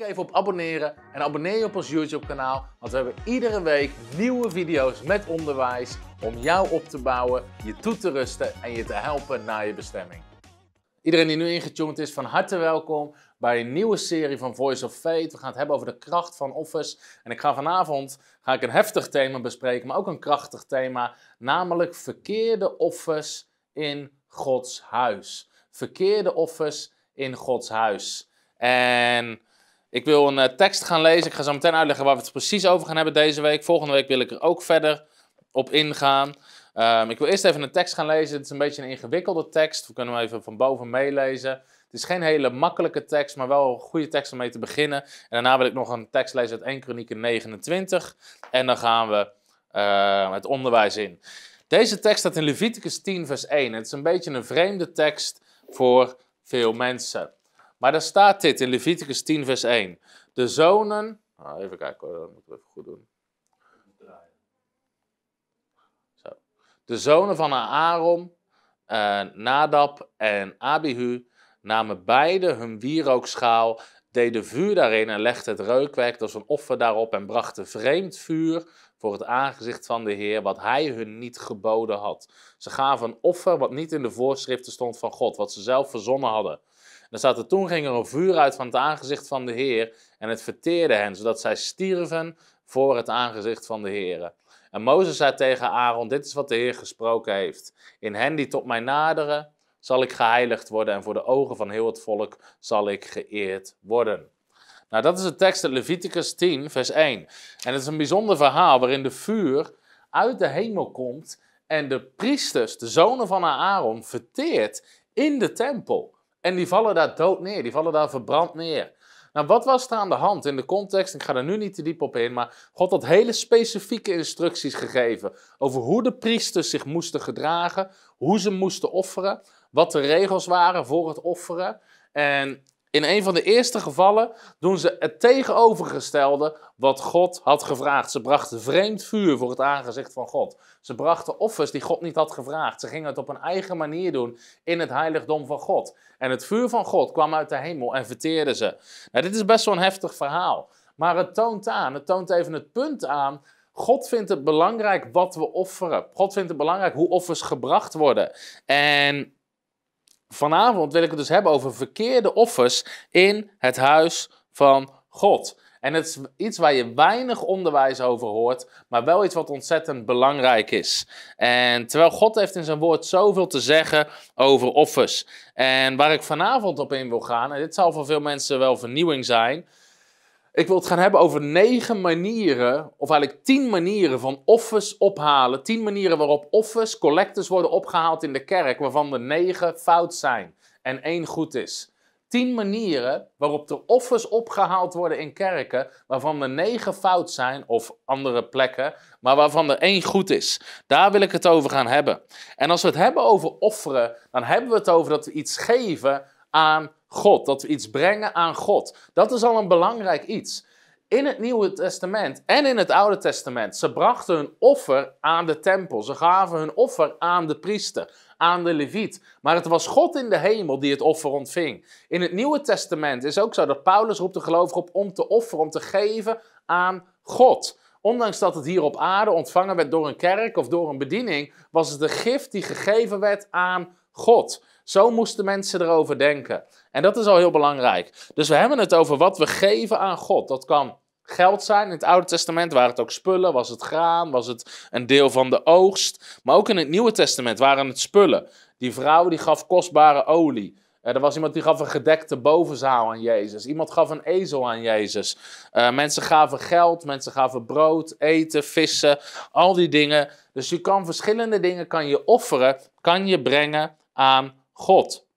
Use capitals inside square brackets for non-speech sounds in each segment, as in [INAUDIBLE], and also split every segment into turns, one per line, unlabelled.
Even op abonneren en abonneer je op ons YouTube kanaal, want we hebben iedere week nieuwe video's met onderwijs om jou op te bouwen, je toe te rusten en je te helpen naar je bestemming. Iedereen die nu ingetuned is, van harte welkom bij een nieuwe serie van Voice of Faith. We gaan het hebben over de kracht van Office. En ik ga vanavond ga ik een heftig thema bespreken, maar ook een krachtig thema, namelijk verkeerde offers in Gods huis. Verkeerde offers in Gods huis. En ik wil een uh, tekst gaan lezen. Ik ga zo meteen uitleggen waar we het precies over gaan hebben deze week. Volgende week wil ik er ook verder op ingaan. Um, ik wil eerst even een tekst gaan lezen. Het is een beetje een ingewikkelde tekst. We kunnen hem even van boven meelezen. Het is geen hele makkelijke tekst, maar wel een goede tekst om mee te beginnen. En daarna wil ik nog een tekst lezen uit 1 Kronieken 29. En dan gaan we uh, het onderwijs in. Deze tekst staat in Leviticus 10, vers 1. Het is een beetje een vreemde tekst voor veel mensen. Maar daar staat dit in Leviticus 10, vers 1. De zonen. Oh, even kijken dat moeten we even goed doen. Zo. De zonen van Aaron, uh, Nadab en Abihu namen beide hun wierookschaal, deden vuur daarin en legden het reukwerk als een offer daarop en brachten vreemd vuur voor het aangezicht van de Heer, wat hij hun niet geboden had. Ze gaven een offer wat niet in de voorschriften stond van God, wat ze zelf verzonnen hadden. Dan staat er, toen ging er een vuur uit van het aangezicht van de Heer en het verteerde hen, zodat zij stierven voor het aangezicht van de Heer. En Mozes zei tegen Aaron, dit is wat de Heer gesproken heeft. In hen die tot mij naderen, zal ik geheiligd worden en voor de ogen van heel het volk zal ik geëerd worden. Nou, dat is de tekst uit Leviticus 10, vers 1. En het is een bijzonder verhaal waarin de vuur uit de hemel komt en de priesters, de zonen van Aaron, verteert in de tempel. En die vallen daar dood neer, die vallen daar verbrand neer. Nou, wat was er aan de hand in de context? Ik ga er nu niet te diep op in, maar God had hele specifieke instructies gegeven over hoe de priesters zich moesten gedragen, hoe ze moesten offeren, wat de regels waren voor het offeren. En in een van de eerste gevallen doen ze het tegenovergestelde wat God had gevraagd. Ze brachten vreemd vuur voor het aangezicht van God. Ze brachten offers die God niet had gevraagd. Ze gingen het op een eigen manier doen in het heiligdom van God. En het vuur van God kwam uit de hemel en verteerde ze. Nou, dit is best wel een heftig verhaal. Maar het toont aan, het toont even het punt aan. God vindt het belangrijk wat we offeren. God vindt het belangrijk hoe offers gebracht worden. En vanavond wil ik het dus hebben over verkeerde offers in het huis van God. En het is iets waar je weinig onderwijs over hoort, maar wel iets wat ontzettend belangrijk is. En terwijl God heeft in zijn woord zoveel te zeggen over offers. En waar ik vanavond op in wil gaan, en dit zal voor veel mensen wel vernieuwing zijn, ik wil het gaan hebben over negen manieren, of eigenlijk tien manieren van offers ophalen. Tien manieren waarop offers, collectors worden opgehaald in de kerk, waarvan er negen fout zijn en één goed is. Tien manieren waarop de offers opgehaald worden in kerken, waarvan er negen fout zijn, of andere plekken, maar waarvan er één goed is. Daar wil ik het over gaan hebben. En als we het hebben over offeren, dan hebben we het over dat we iets geven aan God, dat we iets brengen aan God. Dat is al een belangrijk iets. In het Nieuwe Testament en in het Oude Testament, ze brachten hun offer aan de tempel. Ze gaven hun offer aan de priester, aan de leviet. Maar het was God in de hemel die het offer ontving. In het Nieuwe Testament is ook zo dat Paulus roept de gelovigen op om te offeren, om te geven aan God. Ondanks dat het hier op aarde ontvangen werd door een kerk of door een bediening, was het een gift die gegeven werd aan God. Zo moesten mensen erover denken. En dat is al heel belangrijk. Dus we hebben het over wat we geven aan God. Dat kan geld zijn. In het Oude Testament waren het ook spullen, was het graan, was het een deel van de oogst. Maar ook in het Nieuwe Testament waren het spullen. Die vrouw die gaf kostbare olie. Eh, er was iemand die gaf een gedekte bovenzaal aan Jezus. Iemand gaf een ezel aan Jezus. Uh, mensen gaven geld, mensen gaven brood, eten, vissen, al die dingen. Dus je kan verschillende dingen kan je offeren, kan je brengen aan God.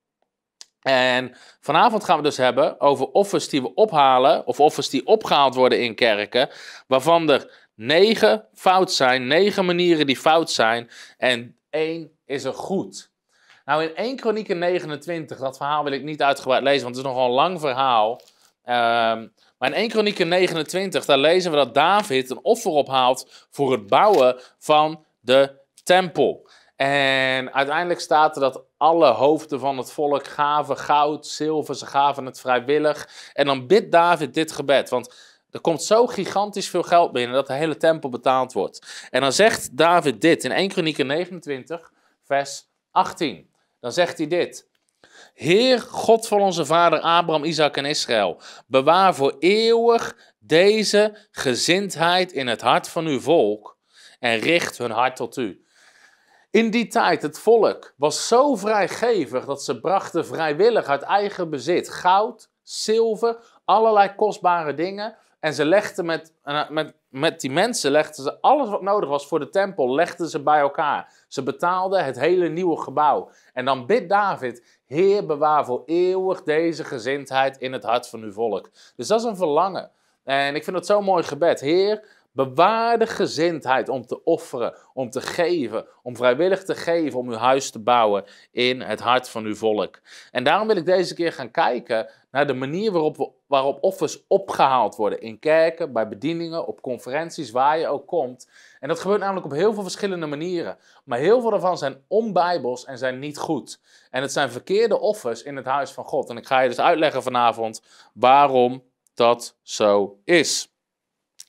En vanavond gaan we dus hebben over offers die we ophalen, of offers die opgehaald worden in kerken, waarvan er negen fout zijn, negen manieren die fout zijn, en één is er goed. Nou, in 1 Kronieken 29, dat verhaal wil ik niet uitgebreid lezen, want het is nogal een lang verhaal. Um, maar in 1 Kronieken 29, daar lezen we dat David een offer ophaalt voor het bouwen van de tempel. En uiteindelijk staat er dat alle hoofden van het volk gaven goud, zilver, ze gaven het vrijwillig. En dan bidt David dit gebed, want er komt zo gigantisch veel geld binnen dat de hele tempel betaald wordt. En dan zegt David dit in 1 Kronieken 29, vers 18. Dan zegt hij dit. Heer God van onze vader Abraham, Isaac en Israël, bewaar voor eeuwig deze gezindheid in het hart van uw volk en richt hun hart tot u. In die tijd, het volk was zo vrijgevig dat ze brachten vrijwillig uit eigen bezit goud, zilver, allerlei kostbare dingen. En ze legden met, eh, met, met die mensen, legden ze alles wat nodig was voor de tempel, legden ze bij elkaar. Ze betaalden het hele nieuwe gebouw. En dan bidt David, Heer bewaar voor eeuwig deze gezindheid in het hart van uw volk. Dus dat is een verlangen. En ik vind het zo'n mooi gebed. Heer, bewaar de gezindheid om te offeren, om te geven, om vrijwillig te geven, om uw huis te bouwen in het hart van uw volk. En daarom wil ik deze keer gaan kijken naar de manier waarop, we, waarop offers opgehaald worden. In kerken, bij bedieningen, op conferenties, waar je ook komt. En dat gebeurt namelijk op heel veel verschillende manieren. Maar heel veel daarvan zijn onbijbels en zijn niet goed. En het zijn verkeerde offers in het huis van God. En ik ga je dus uitleggen vanavond waarom dat zo is.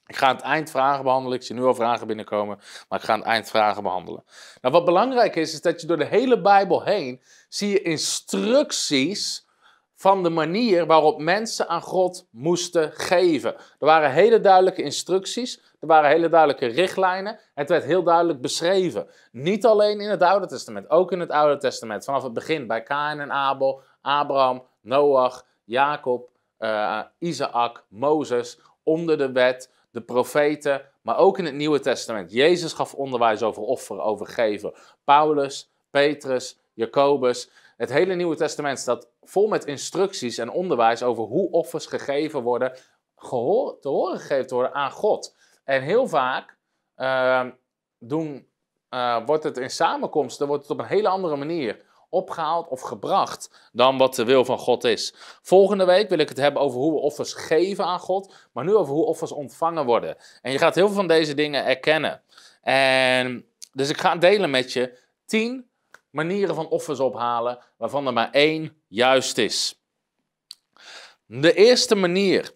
Ik ga aan het eind vragen behandelen. Ik zie nu al vragen binnenkomen, maar ik ga aan het eind vragen behandelen. Nou, wat belangrijk is, is dat je door de hele Bijbel heen zie je instructies van de manier waarop mensen aan God moesten geven. Er waren hele duidelijke instructies, er waren hele duidelijke richtlijnen. Het werd heel duidelijk beschreven. Niet alleen in het Oude Testament, ook in het Oude Testament. Vanaf het begin bij Kain en Abel, Abraham, Noach, Jacob, uh, Isaac, Mozes, onder de wet, de profeten, maar ook in het Nieuwe Testament. Jezus gaf onderwijs over offeren, over geven. Paulus, Petrus, Jacobus. Het hele Nieuwe Testament staat vol met instructies en onderwijs over hoe offers gegeven worden, gehoor, te horen gegeven worden aan God. En heel vaak uh, doen, uh, wordt het in samenkomsten wordt het op een hele andere manier opgehaald of gebracht dan wat de wil van God is. Volgende week wil ik het hebben over hoe we offers geven aan God, maar nu over hoe offers ontvangen worden. En je gaat heel veel van deze dingen erkennen. En dus ik ga delen met je tien manieren van offers ophalen, waarvan er maar één juist is. De eerste manier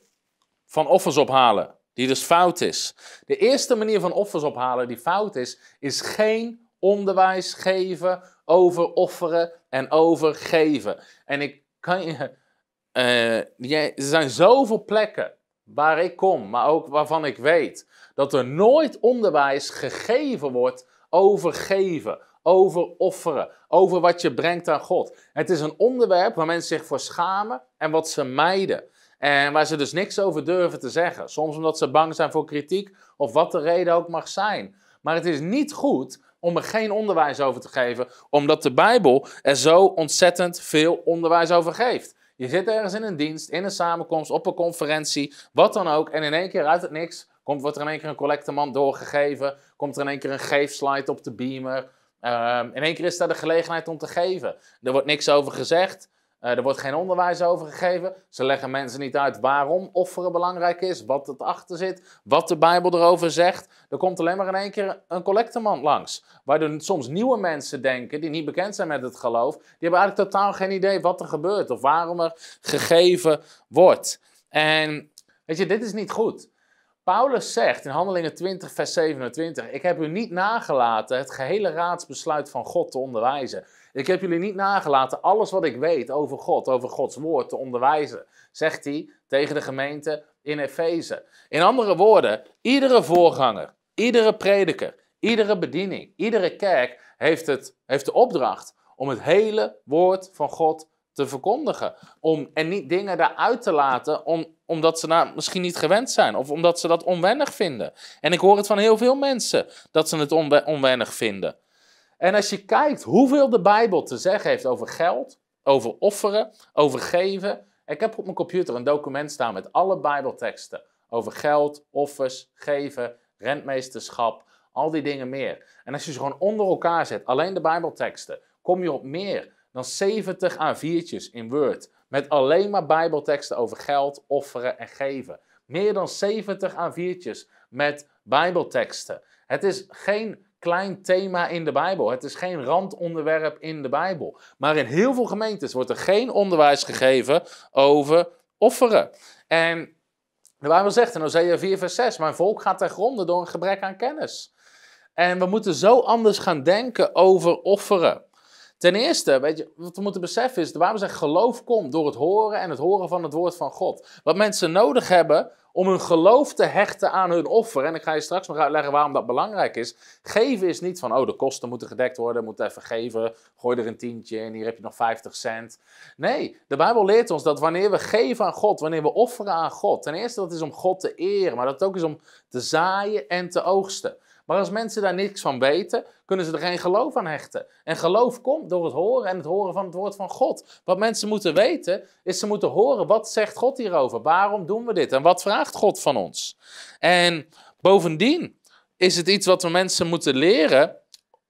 van offers ophalen, die dus fout is. De eerste manier van offers ophalen die fout is, is geen onderwijs geven over offeren en over geven. En ik kan je. Uh, er zijn zoveel plekken waar ik kom, maar ook waarvan ik weet dat er nooit onderwijs gegeven wordt over geven, over offeren, over wat je brengt aan God. Het is een onderwerp waar mensen zich voor schamen en wat ze mijden. En waar ze dus niks over durven te zeggen. Soms omdat ze bang zijn voor kritiek of wat de reden ook mag zijn. Maar het is niet goed om er geen onderwijs over te geven, omdat de Bijbel er zo ontzettend veel onderwijs over geeft. Je zit ergens in een dienst, in een samenkomst, op een conferentie, wat dan ook, en in één keer uit het niks komt, wordt er in één keer een collectemand doorgegeven, komt er in één keer een geefslide op de beamer. Um, in één keer is daar de gelegenheid om te geven. Er wordt niks over gezegd. Uh, er wordt geen onderwijs over gegeven. Ze leggen mensen niet uit waarom offeren belangrijk is, wat het achter zit, wat de Bijbel erover zegt. Er komt alleen maar in één keer een collectemand langs. Waardoor soms nieuwe mensen denken, die niet bekend zijn met het geloof, die hebben eigenlijk totaal geen idee wat er gebeurt of waarom er gegeven wordt. En weet je, dit is niet goed. Paulus zegt in Handelingen 20, vers 27: Ik heb u niet nagelaten het gehele raadsbesluit van God te onderwijzen. Ik heb jullie niet nagelaten alles wat ik weet over God, over Gods woord te onderwijzen, zegt hij tegen de gemeente in Efeze. In andere woorden, iedere voorganger, iedere prediker, iedere bediening, iedere kerk heeft, het, heeft de opdracht om het hele woord van God te verkondigen. Om, en niet dingen daaruit te laten om, omdat ze nou misschien niet gewend zijn of omdat ze dat onwennig vinden. En ik hoor het van heel veel mensen dat ze het onwennig vinden. En als je kijkt hoeveel de Bijbel te zeggen heeft over geld, over offeren, over geven. Ik heb op mijn computer een document staan met alle Bijbelteksten over geld, offers, geven, rentmeesterschap, al die dingen meer. En als je ze gewoon onder elkaar zet, alleen de Bijbelteksten, kom je op meer dan 70 A4'tjes in Word. Met alleen maar Bijbelteksten over geld, offeren en geven. Meer dan 70 A4'tjes met Bijbelteksten. Het is geen klein thema in de Bijbel. Het is geen randonderwerp in de Bijbel. Maar in heel veel gemeentes wordt er geen onderwijs gegeven over offeren. En de Bijbel zegt in Hosea 4 vers 6, mijn volk gaat ter gronde door een gebrek aan kennis. En we moeten zo anders gaan denken over offeren. Ten eerste, weet je, wat we moeten beseffen is, de Bijbel zegt geloof komt door het horen en het horen van het woord van God. Wat mensen nodig hebben om hun geloof te hechten aan hun offer. En ik ga je straks nog uitleggen waarom dat belangrijk is. Geven is niet van, oh, de kosten moeten gedekt worden, moet even geven, gooi er een tientje in, hier heb je nog 50 cent. Nee, de Bijbel leert ons dat wanneer we geven aan God, wanneer we offeren aan God, ten eerste dat is om God te eren, maar dat het ook is om te zaaien en te oogsten. Maar als mensen daar niks van weten, kunnen ze er geen geloof aan hechten. En geloof komt door het horen en het horen van het woord van God. Wat mensen moeten weten, is ze moeten horen, wat zegt God hierover? Waarom doen we dit? En wat vraagt God van ons? En bovendien is het iets wat we mensen moeten leren,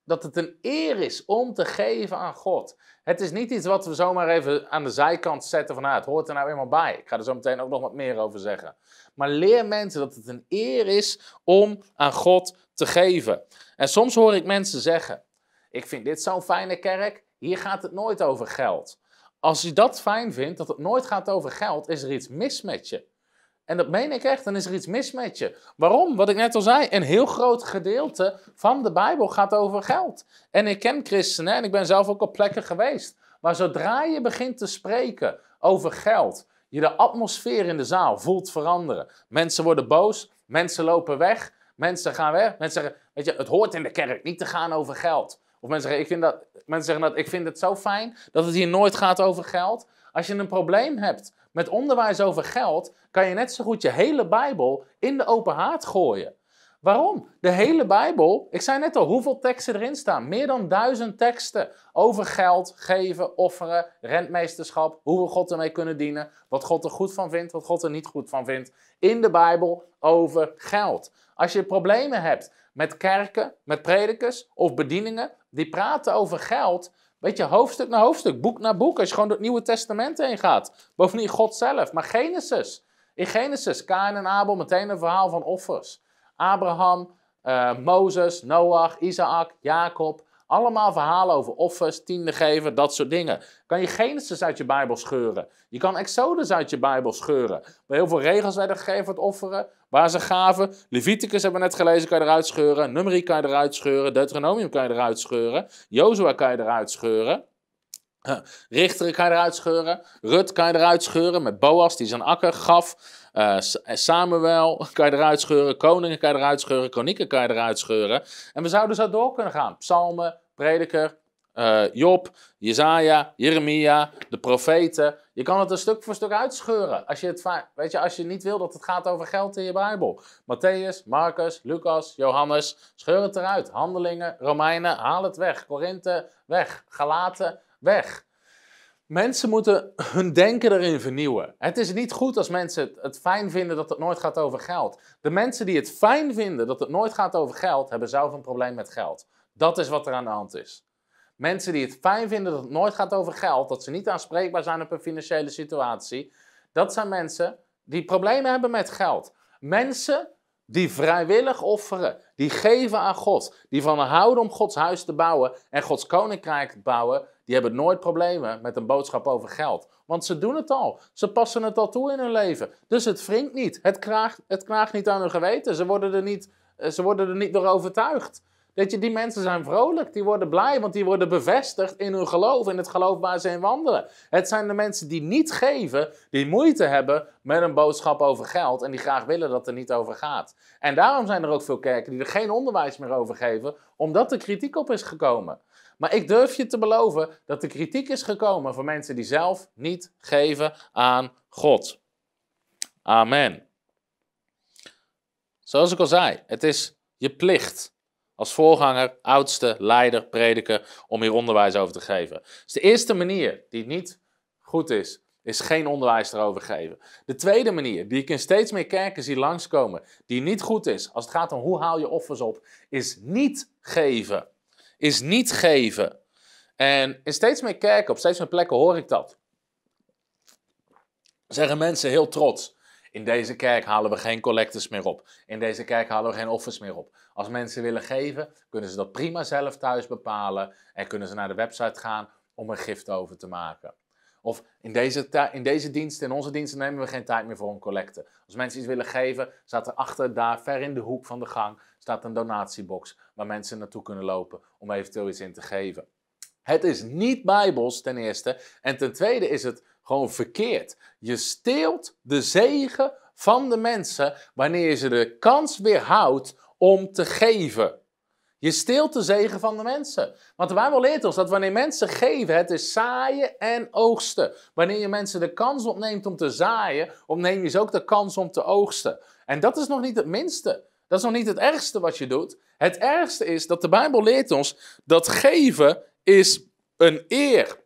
dat het een eer is om te geven aan God. Het is niet iets wat we zomaar even aan de zijkant zetten van, nou, het hoort er nou eenmaal bij. Ik ga er zo meteen ook nog wat meer over zeggen. Maar leer mensen dat het een eer is om aan God te geven. En soms hoor ik mensen zeggen: Ik vind dit zo'n fijne kerk, hier gaat het nooit over geld. Als je dat fijn vindt, dat het nooit gaat over geld, is er iets mis met je. En dat meen ik echt, dan is er iets mis met je. Waarom? Wat ik net al zei, een heel groot gedeelte van de Bijbel gaat over geld. En ik ken christenen en ik ben zelf ook op plekken geweest. Maar zodra je begint te spreken over geld, je de atmosfeer in de zaal voelt veranderen. Mensen worden boos, mensen lopen weg, mensen gaan weg. Mensen zeggen, weet je, het hoort in de kerk niet te gaan over geld. Of mensen zeggen, ik vind dat, mensen zeggen dat, ik vind het zo fijn dat het hier nooit gaat over geld. Als je een probleem hebt met onderwijs over geld, kan je net zo goed je hele Bijbel in de open haard gooien. Waarom? De hele Bijbel, ik zei net al hoeveel teksten erin staan. Meer dan duizend teksten over geld, geven, offeren, rentmeesterschap, hoe we God ermee kunnen dienen, wat God er goed van vindt, wat God er niet goed van vindt. In de Bijbel over geld. Als je problemen hebt met kerken, met predikers of bedieningen die praten over geld, weet je, hoofdstuk na hoofdstuk, boek na boek, als je gewoon door het Nieuwe Testament heen gaat. Bovendien God zelf, maar Genesis. In Genesis, Kain en Abel, meteen een verhaal van offers. Abraham, uh, Mozes, Noach, Isaac, Jacob. Allemaal verhalen over offers, tiende geven, dat soort dingen. Kan je Genesis uit je Bijbel scheuren. Je kan Exodus uit je Bijbel scheuren. Waar heel veel regels werden gegeven voor het offeren. Waar ze gaven. Leviticus hebben we net gelezen, kan je eruit scheuren. Numeri kan je eruit scheuren. Deuteronomium kan je eruit scheuren. Jozua kan je eruit scheuren. Richter kan je eruit scheuren. Rut kan je eruit scheuren met Boas die zijn akker gaf. Uh, Samuel kan je eruit scheuren. Koningen kan je eruit scheuren. Kronieken kan je eruit scheuren. En we zouden zo door kunnen gaan. Psalmen, prediker, uh, Job, Jezaja, Jeremia, de profeten. Je kan het een stuk voor stuk uitscheuren. Als je, het, weet je, als je niet wil dat het gaat over geld in je Bijbel. Matthäus, Marcus, Lucas, Johannes. Scheur het eruit. Handelingen, Romeinen, haal het weg. Korinthe, weg. Galaten, weg. Mensen moeten hun denken erin vernieuwen. Het is niet goed als mensen het, fijn vinden dat het nooit gaat over geld. De mensen die het fijn vinden dat het nooit gaat over geld, hebben zelf een probleem met geld. Dat is wat er aan de hand is. Mensen die het fijn vinden dat het nooit gaat over geld, dat ze niet aanspreekbaar zijn op een financiële situatie, dat zijn mensen die problemen hebben met geld. Mensen die vrijwillig offeren, die geven aan God, die van houden om Gods huis te bouwen en Gods koninkrijk te bouwen, die hebben nooit problemen met een boodschap over geld. Want ze doen het al. Ze passen het al toe in hun leven. Dus het wringt niet. Het knaagt, het knaagt niet aan hun geweten. Ze worden er niet, eh, ze worden er niet door overtuigd. Weet je, die mensen zijn vrolijk, die worden blij, want die worden bevestigd in hun geloof, in het geloof waar ze in wandelen. Het zijn de mensen die niet geven, die moeite hebben met een boodschap over geld en die graag willen dat er niet over gaat. En daarom zijn er ook veel kerken die er geen onderwijs meer over geven, omdat er kritiek op is gekomen. Maar ik durf je te beloven dat er kritiek is gekomen van mensen die zelf niet geven aan God. Amen. Zoals ik al zei, het is je plicht als voorganger, oudste, leider, prediker, om hier onderwijs over te geven. Dus de eerste manier die niet goed is, is geen onderwijs erover geven. De tweede manier, die ik in steeds meer kerken zie langskomen, die niet goed is, als het gaat om hoe haal je offers op, is niet geven. Is niet geven. En in steeds meer kerken, op steeds meer plekken hoor ik dat. Zeggen mensen heel trots. In deze kerk halen we geen collectors meer op. In deze kerk halen we geen offers meer op. Als mensen willen geven, kunnen ze dat prima zelf thuis bepalen en kunnen ze naar de website gaan om een gift over te maken. Of in deze, in deze dienst, in onze diensten nemen we geen tijd meer voor een collecte. Als mensen iets willen geven, staat er achter daar, ver in de hoek van de gang, staat een donatiebox waar mensen naartoe kunnen lopen om eventueel iets in te geven. Het is niet bijbels ten eerste en ten tweede is het gewoon verkeerd. Je steelt de zegen van de mensen wanneer je ze de kans weerhoudt om te geven. Je steelt de zegen van de mensen. Want de Bijbel leert ons dat wanneer mensen geven, het is zaaien en oogsten. Wanneer je mensen de kans opneemt om te zaaien, opneem je ze ook de kans om te oogsten. En dat is nog niet het minste. Dat is nog niet het ergste wat je doet. Het ergste is dat de Bijbel leert ons dat geven is een eer.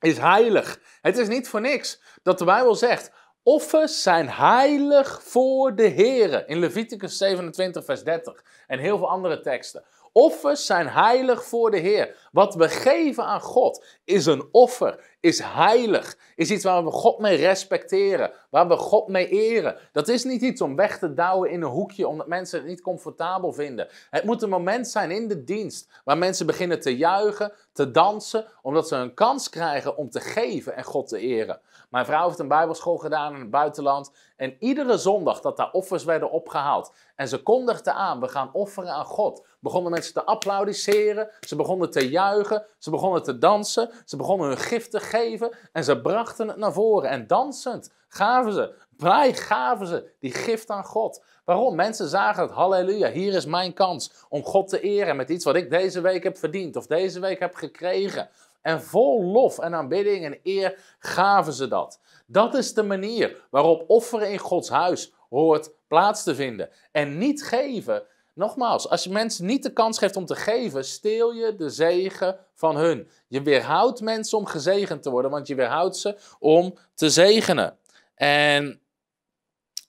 Is heilig. Het is niet voor niks dat de Bijbel zegt, offers zijn heilig voor de Heer. In Leviticus 27 vers 30 en heel veel andere teksten. Offers zijn heilig voor de Heer. Wat we geven aan God is een offer, is heilig, is iets waar we God mee respecteren, waar we God mee eren. Dat is niet iets om weg te douwen in een hoekje omdat mensen het niet comfortabel vinden. Het moet een moment zijn in de dienst waar mensen beginnen te juichen, te dansen, omdat ze een kans krijgen om te geven en God te eren. Mijn vrouw heeft een bijbelschool gedaan in het buitenland. En iedere zondag dat daar offers werden opgehaald. En ze kondigden aan, we gaan offeren aan God. Begonnen mensen te applaudisseren. Ze begonnen te juichen. Ze begonnen te dansen. Ze begonnen hun gift te geven. En ze brachten het naar voren. En dansend gaven ze, blij gaven ze die gift aan God. Waarom? Mensen zagen het, halleluja, hier is mijn kans om God te eren met iets wat ik deze week heb verdiend of deze week heb gekregen. En vol lof en aanbidding en eer gaven ze dat. Dat is de manier waarop offeren in Gods huis hoort plaats te vinden. En niet geven. Nogmaals, als je mensen niet de kans geeft om te geven, steel je de zegen van hun. Je weerhoudt mensen om gezegend te worden, want je weerhoudt ze om te zegenen. En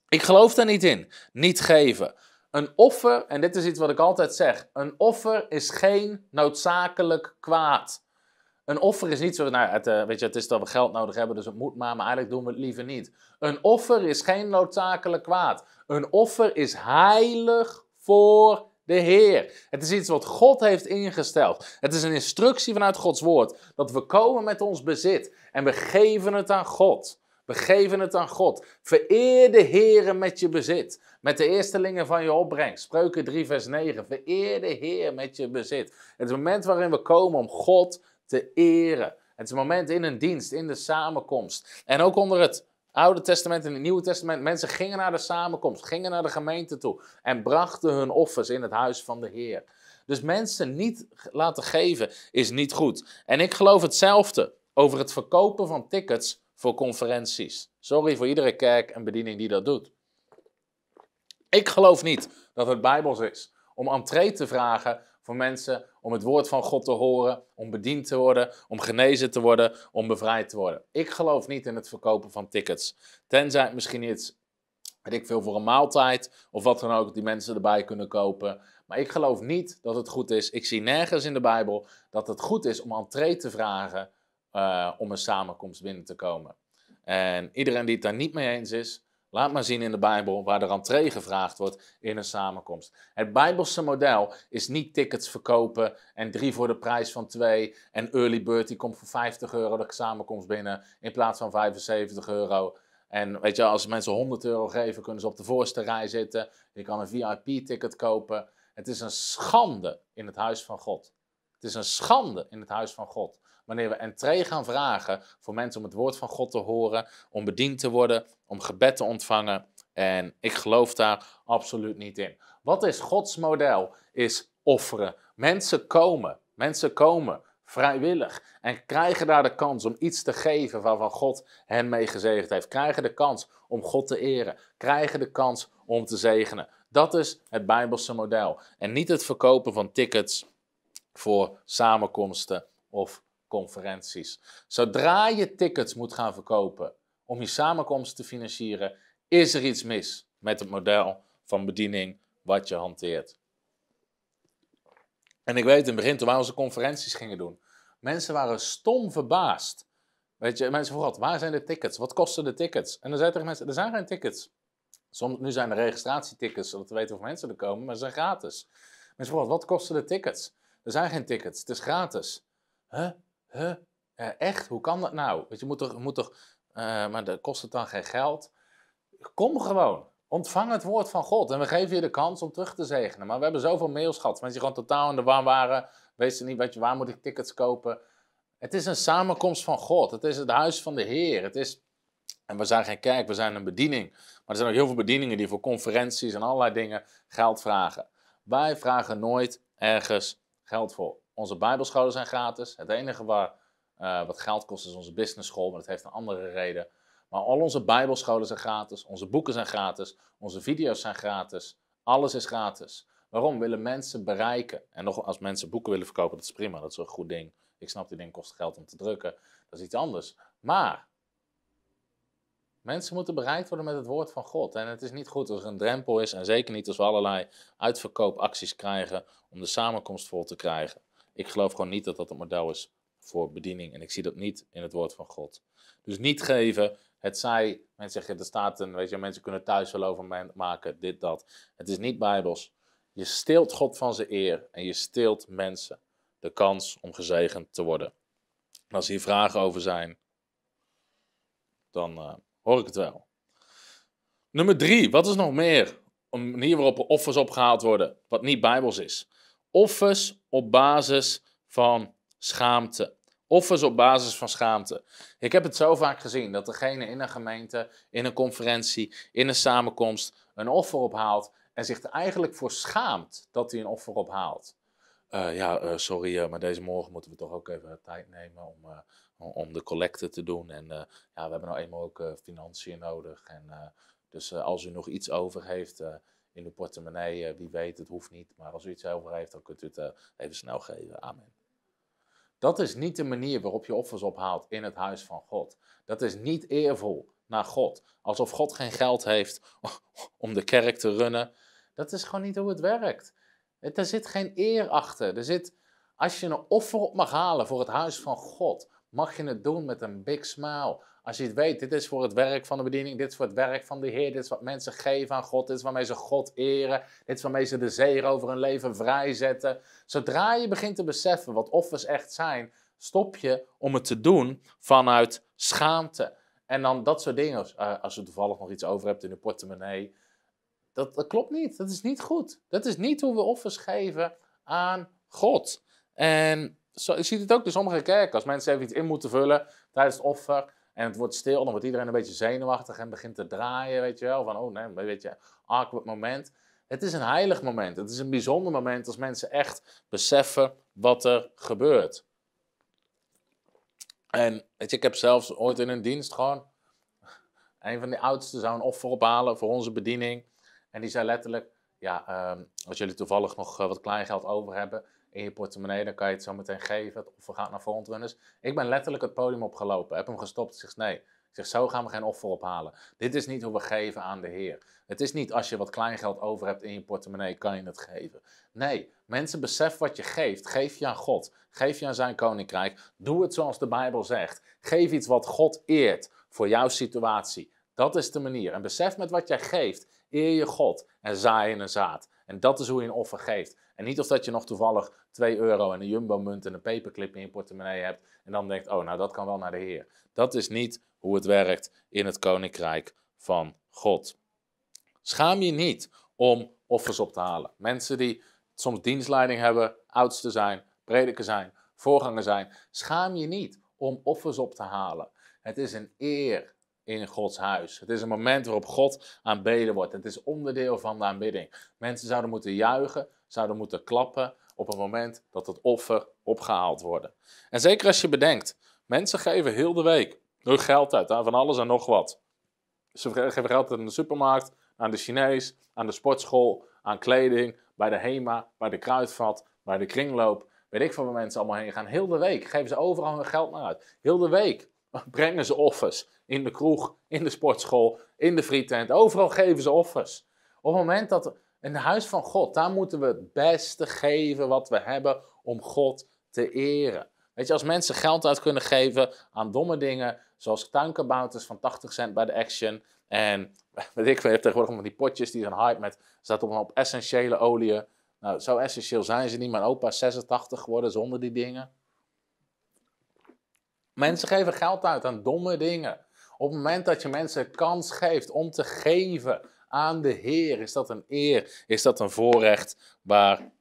ik geloof daar niet in. Niet geven. Een offer, en dit is iets wat ik altijd zeg: een offer is geen noodzakelijk kwaad. Een offer is niet zo, nou, het, uh, weet je, het is dat we geld nodig hebben, dus het moet maar, maar eigenlijk doen we het liever niet. Een offer is geen noodzakelijk kwaad. Een offer is heilig voor de Heer. Het is iets wat God heeft ingesteld. Het is een instructie vanuit Gods woord dat we komen met ons bezit en we geven het aan God. We geven het aan God. Vereer de Heer met je bezit. Met de eerstelingen van je opbrengst. Spreuken 3 vers 9. Vereer de Heer met je bezit. Het moment waarin we komen om God te eren. Het is een moment in een dienst, in de samenkomst. En ook onder het Oude Testament en het Nieuwe Testament, mensen gingen naar de samenkomst, gingen naar de gemeente toe en brachten hun offers in het huis van de Heer. Dus mensen niet laten geven is niet goed. En ik geloof hetzelfde over het verkopen van tickets voor conferenties. Sorry voor iedere kerk en bediening die dat doet. Ik geloof niet dat het bijbels is om entree te vragen voor mensen om het woord van God te horen, om bediend te worden, om genezen te worden, om bevrijd te worden. Ik geloof niet in het verkopen van tickets. Tenzij het misschien iets, weet ik veel, voor een maaltijd of wat dan ook, die mensen erbij kunnen kopen. Maar ik geloof niet dat het goed is. Ik zie nergens in de Bijbel dat het goed is om entree te vragen uh, om een samenkomst binnen te komen. En iedereen die het daar niet mee eens is, Laat maar zien in de Bijbel waar er entree gevraagd wordt in een samenkomst. Het Bijbelse model is niet tickets verkopen en drie voor de prijs van twee. En early bird die komt voor 50 euro de samenkomst binnen in plaats van 75 euro. En weet je, als mensen 100 euro geven, kunnen ze op de voorste rij zitten. Je kan een VIP-ticket kopen. Het is een schande in het huis van God. Het is een schande in het huis van God wanneer we entree gaan vragen voor mensen om het woord van God te horen, om bediend te worden, om gebed te ontvangen. En ik geloof daar absoluut niet in. Wat is Gods model? Is offeren. Mensen komen, mensen komen vrijwillig en krijgen daar de kans om iets te geven waarvan God hen mee gezegend heeft. Krijgen de kans om God te eren, krijgen de kans om te zegenen. Dat is het Bijbelse model. En niet het verkopen van tickets voor samenkomsten of conferenties. Zodra je tickets moet gaan verkopen om je samenkomst te financieren, is er iets mis met het model van bediening wat je hanteert. En ik weet in het begin, toen wij onze conferenties gingen doen, mensen waren stom verbaasd. Weet je, mensen vroegen waar zijn de tickets? Wat kosten de tickets? En dan zei tegen mensen, er zijn geen tickets. Nu zijn de registratietickets, zodat we weten hoeveel mensen er komen, maar ze zijn gratis. Mensen vragen, wat kosten de tickets? Er zijn geen tickets, het is gratis. Huh? Huh? Eh, echt? Hoe kan dat nou? Weet je, moet toch, moet toch uh, maar dat kost het dan geen geld? Kom gewoon. Ontvang het woord van God. En we geven je de kans om terug te zegenen. Maar we hebben zoveel mails gehad. Mensen die gewoon totaal in de war waren. Weet niet, weet je, waar moet ik tickets kopen? Het is een samenkomst van God. Het is het huis van de Heer. Het is, en we zijn geen kerk, we zijn een bediening. Maar er zijn ook heel veel bedieningen die voor conferenties en allerlei dingen geld vragen. Wij vragen nooit ergens geld voor. Onze bijbelscholen zijn gratis. Het enige waar, uh, wat geld kost is onze business school, maar dat heeft een andere reden. Maar al onze bijbelscholen zijn gratis, onze boeken zijn gratis, onze video's zijn gratis. Alles is gratis. Waarom? Willen mensen bereiken. En nog als mensen boeken willen verkopen, dat is prima, dat is een goed ding. Ik snap, die ding kost geld om te drukken. Dat is iets anders. Maar mensen moeten bereikt worden met het woord van God. En het is niet goed als er een drempel is. En zeker niet als we allerlei uitverkoopacties krijgen om de samenkomst vol te krijgen. Ik geloof gewoon niet dat dat het model is voor bediening. En ik zie dat niet in het woord van God. Dus niet geven. Het zij, mensen zeggen, er staat een, weet je, mensen kunnen thuis wel over maken, dit, dat. Het is niet bijbels. Je steelt God van zijn eer en je steelt mensen de kans om gezegend te worden. En als hier vragen over zijn, dan uh, hoor ik het wel. Nummer drie, wat is nog meer? Een manier waarop er offers opgehaald worden, wat niet bijbels is. Offers op basis van schaamte. Offers op basis van schaamte. Ik heb het zo vaak gezien dat degene in een gemeente, in een conferentie, in een samenkomst een offer ophaalt en zich er eigenlijk voor schaamt dat hij een offer ophaalt. Uh, ja, uh, sorry, uh, maar deze morgen moeten we toch ook even tijd nemen om, om de collecte te doen. En ja, we hebben nou eenmaal ook financiën nodig. En, dus als u nog iets over heeft in uw portemonnee, wie weet, het hoeft niet. Maar als u iets over heeft, dan kunt u het even snel geven. Amen. Dat is niet de manier waarop je offers ophaalt in het huis van God. Dat is niet eervol naar God. Alsof God geen geld heeft [LAUGHS] om de kerk te runnen. Dat is gewoon niet hoe het werkt. Er zit geen eer achter. Er zit, als je een offer op mag halen voor het huis van God, mag je het doen met een big smile. Als je het weet, dit is voor het werk van de bediening, dit is voor het werk van de Heer, dit is wat mensen geven aan God, dit is waarmee ze God eren, dit is waarmee ze de zee over hun leven vrijzetten. Zodra je begint te beseffen wat offers echt zijn, stop je om het te doen vanuit schaamte. En dan dat soort dingen, uh, als je toevallig nog iets over hebt in je portemonnee, dat, dat klopt niet. Dat is niet goed. Dat is niet hoe we offers geven aan God. En zo, je ziet het ook in sommige kerken. Als mensen even iets in moeten vullen tijdens het offer. En het wordt stil, dan wordt iedereen een beetje zenuwachtig en begint te draaien, weet je wel. Van, oh nee, weet je, awkward moment. Het is een heilig moment. Het is een bijzonder moment als mensen echt beseffen wat er gebeurt. En weet je, ik heb zelfs ooit in een dienst gewoon... Een van de oudsten zou een offer ophalen voor onze bediening. En die zei letterlijk, ja, um, als jullie toevallig nog uh, wat kleingeld over hebben in je portemonnee, dan kan je het zo meteen geven. Of we gaan naar frontrunners. Ik ben letterlijk het podium opgelopen, heb hem gestopt. Zeg, nee. Zeg, zo gaan we geen offer ophalen. Dit is niet hoe we geven aan de Heer. Het is niet als je wat kleingeld over hebt in je portemonnee, kan je het geven. Nee, mensen beseffen wat je geeft. Geef je aan God. Geef je aan zijn koninkrijk. Doe het zoals de Bijbel zegt. Geef iets wat God eert voor jouw situatie. Dat is de manier. En besef met wat jij geeft, eer je God en zaai in een zaad. En dat is hoe je een offer geeft. En niet of dat je nog toevallig 2 euro en een jumbo-munt en een paperclip in je portemonnee hebt. En dan denkt, oh, nou dat kan wel naar de Heer. Dat is niet hoe het werkt in het koninkrijk van God. Schaam je niet om offers op te halen. Mensen die soms dienstleiding hebben, oudste zijn, prediker zijn, voorganger zijn. Schaam je niet om offers op te halen. Het is een eer in Gods huis. Het is een moment waarop God aanbeden wordt. Het is onderdeel van de aanbidding. Mensen zouden moeten juichen, zouden moeten klappen op het moment dat het offer opgehaald wordt. En zeker als je bedenkt, mensen geven heel de week hun geld uit aan van alles en nog wat. Ze geven geld aan de supermarkt, aan de Chinees, aan de sportschool, aan kleding, bij de HEMA, bij de kruidvat, bij de kringloop. Weet ik van waar mensen allemaal heen gaan. Heel de week geven ze overal hun geld naar uit. Heel de week [LAUGHS] brengen ze offers. In de kroeg, in de sportschool, in de frietent. Overal geven ze offers. Op het moment dat in het huis van God, daar moeten we het beste geven wat we hebben om God te eren. Weet je, als mensen geld uit kunnen geven aan domme dingen, zoals tuinkabouters van 80 cent bij de Action, En [LAUGHS] weet ik, hebben tegenwoordig van die potjes die zijn hype met, staat op, op essentiële oliën. Nou, zo essentieel zijn ze niet. Mijn opa is 86 geworden zonder die dingen. Mensen geven geld uit aan domme dingen. Op het moment dat je mensen kans geeft om te geven aan de Heer, is dat een eer, is dat een voorrecht waar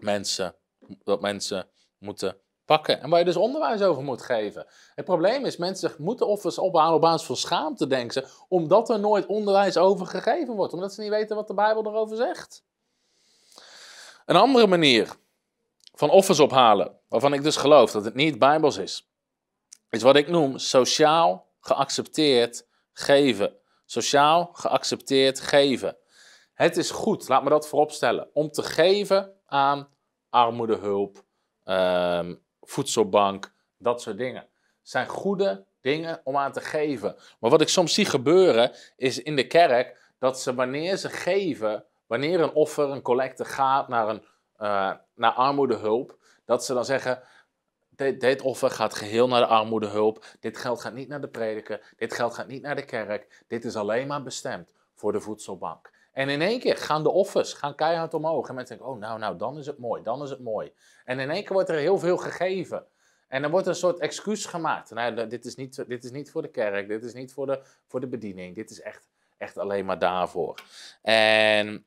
mensen, dat mensen moeten pakken. En waar je dus onderwijs over moet geven. Het probleem is, mensen moeten offers ophalen op basis van schaamte, denken ze, omdat er nooit onderwijs over gegeven wordt. Omdat ze niet weten wat de Bijbel erover zegt. Een andere manier van offers ophalen, waarvan ik dus geloof dat het niet bijbels is, is wat ik noem sociaal geaccepteerd geven. Sociaal geaccepteerd geven. Het is goed, laat me dat vooropstellen, om te geven aan armoedehulp, um, voedselbank, dat soort dingen. Het zijn goede dingen om aan te geven. Maar wat ik soms zie gebeuren, is in de kerk dat ze wanneer ze geven, wanneer een offer, een collecte gaat naar, een, uh, naar armoedehulp, dat ze dan zeggen, dit, offer gaat geheel naar de armoedehulp. Dit geld gaat niet naar de prediker. Dit geld gaat niet naar de kerk. Dit is alleen maar bestemd voor de voedselbank. En in één keer gaan de offers gaan keihard omhoog. En mensen denken, oh nou, nou, dan is het mooi, dan is het mooi. En in één keer wordt er heel veel gegeven. En dan wordt een soort excuus gemaakt. Nou, dit is niet, dit is niet voor de kerk, dit is niet voor de, voor de bediening. Dit is echt, echt alleen maar daarvoor. En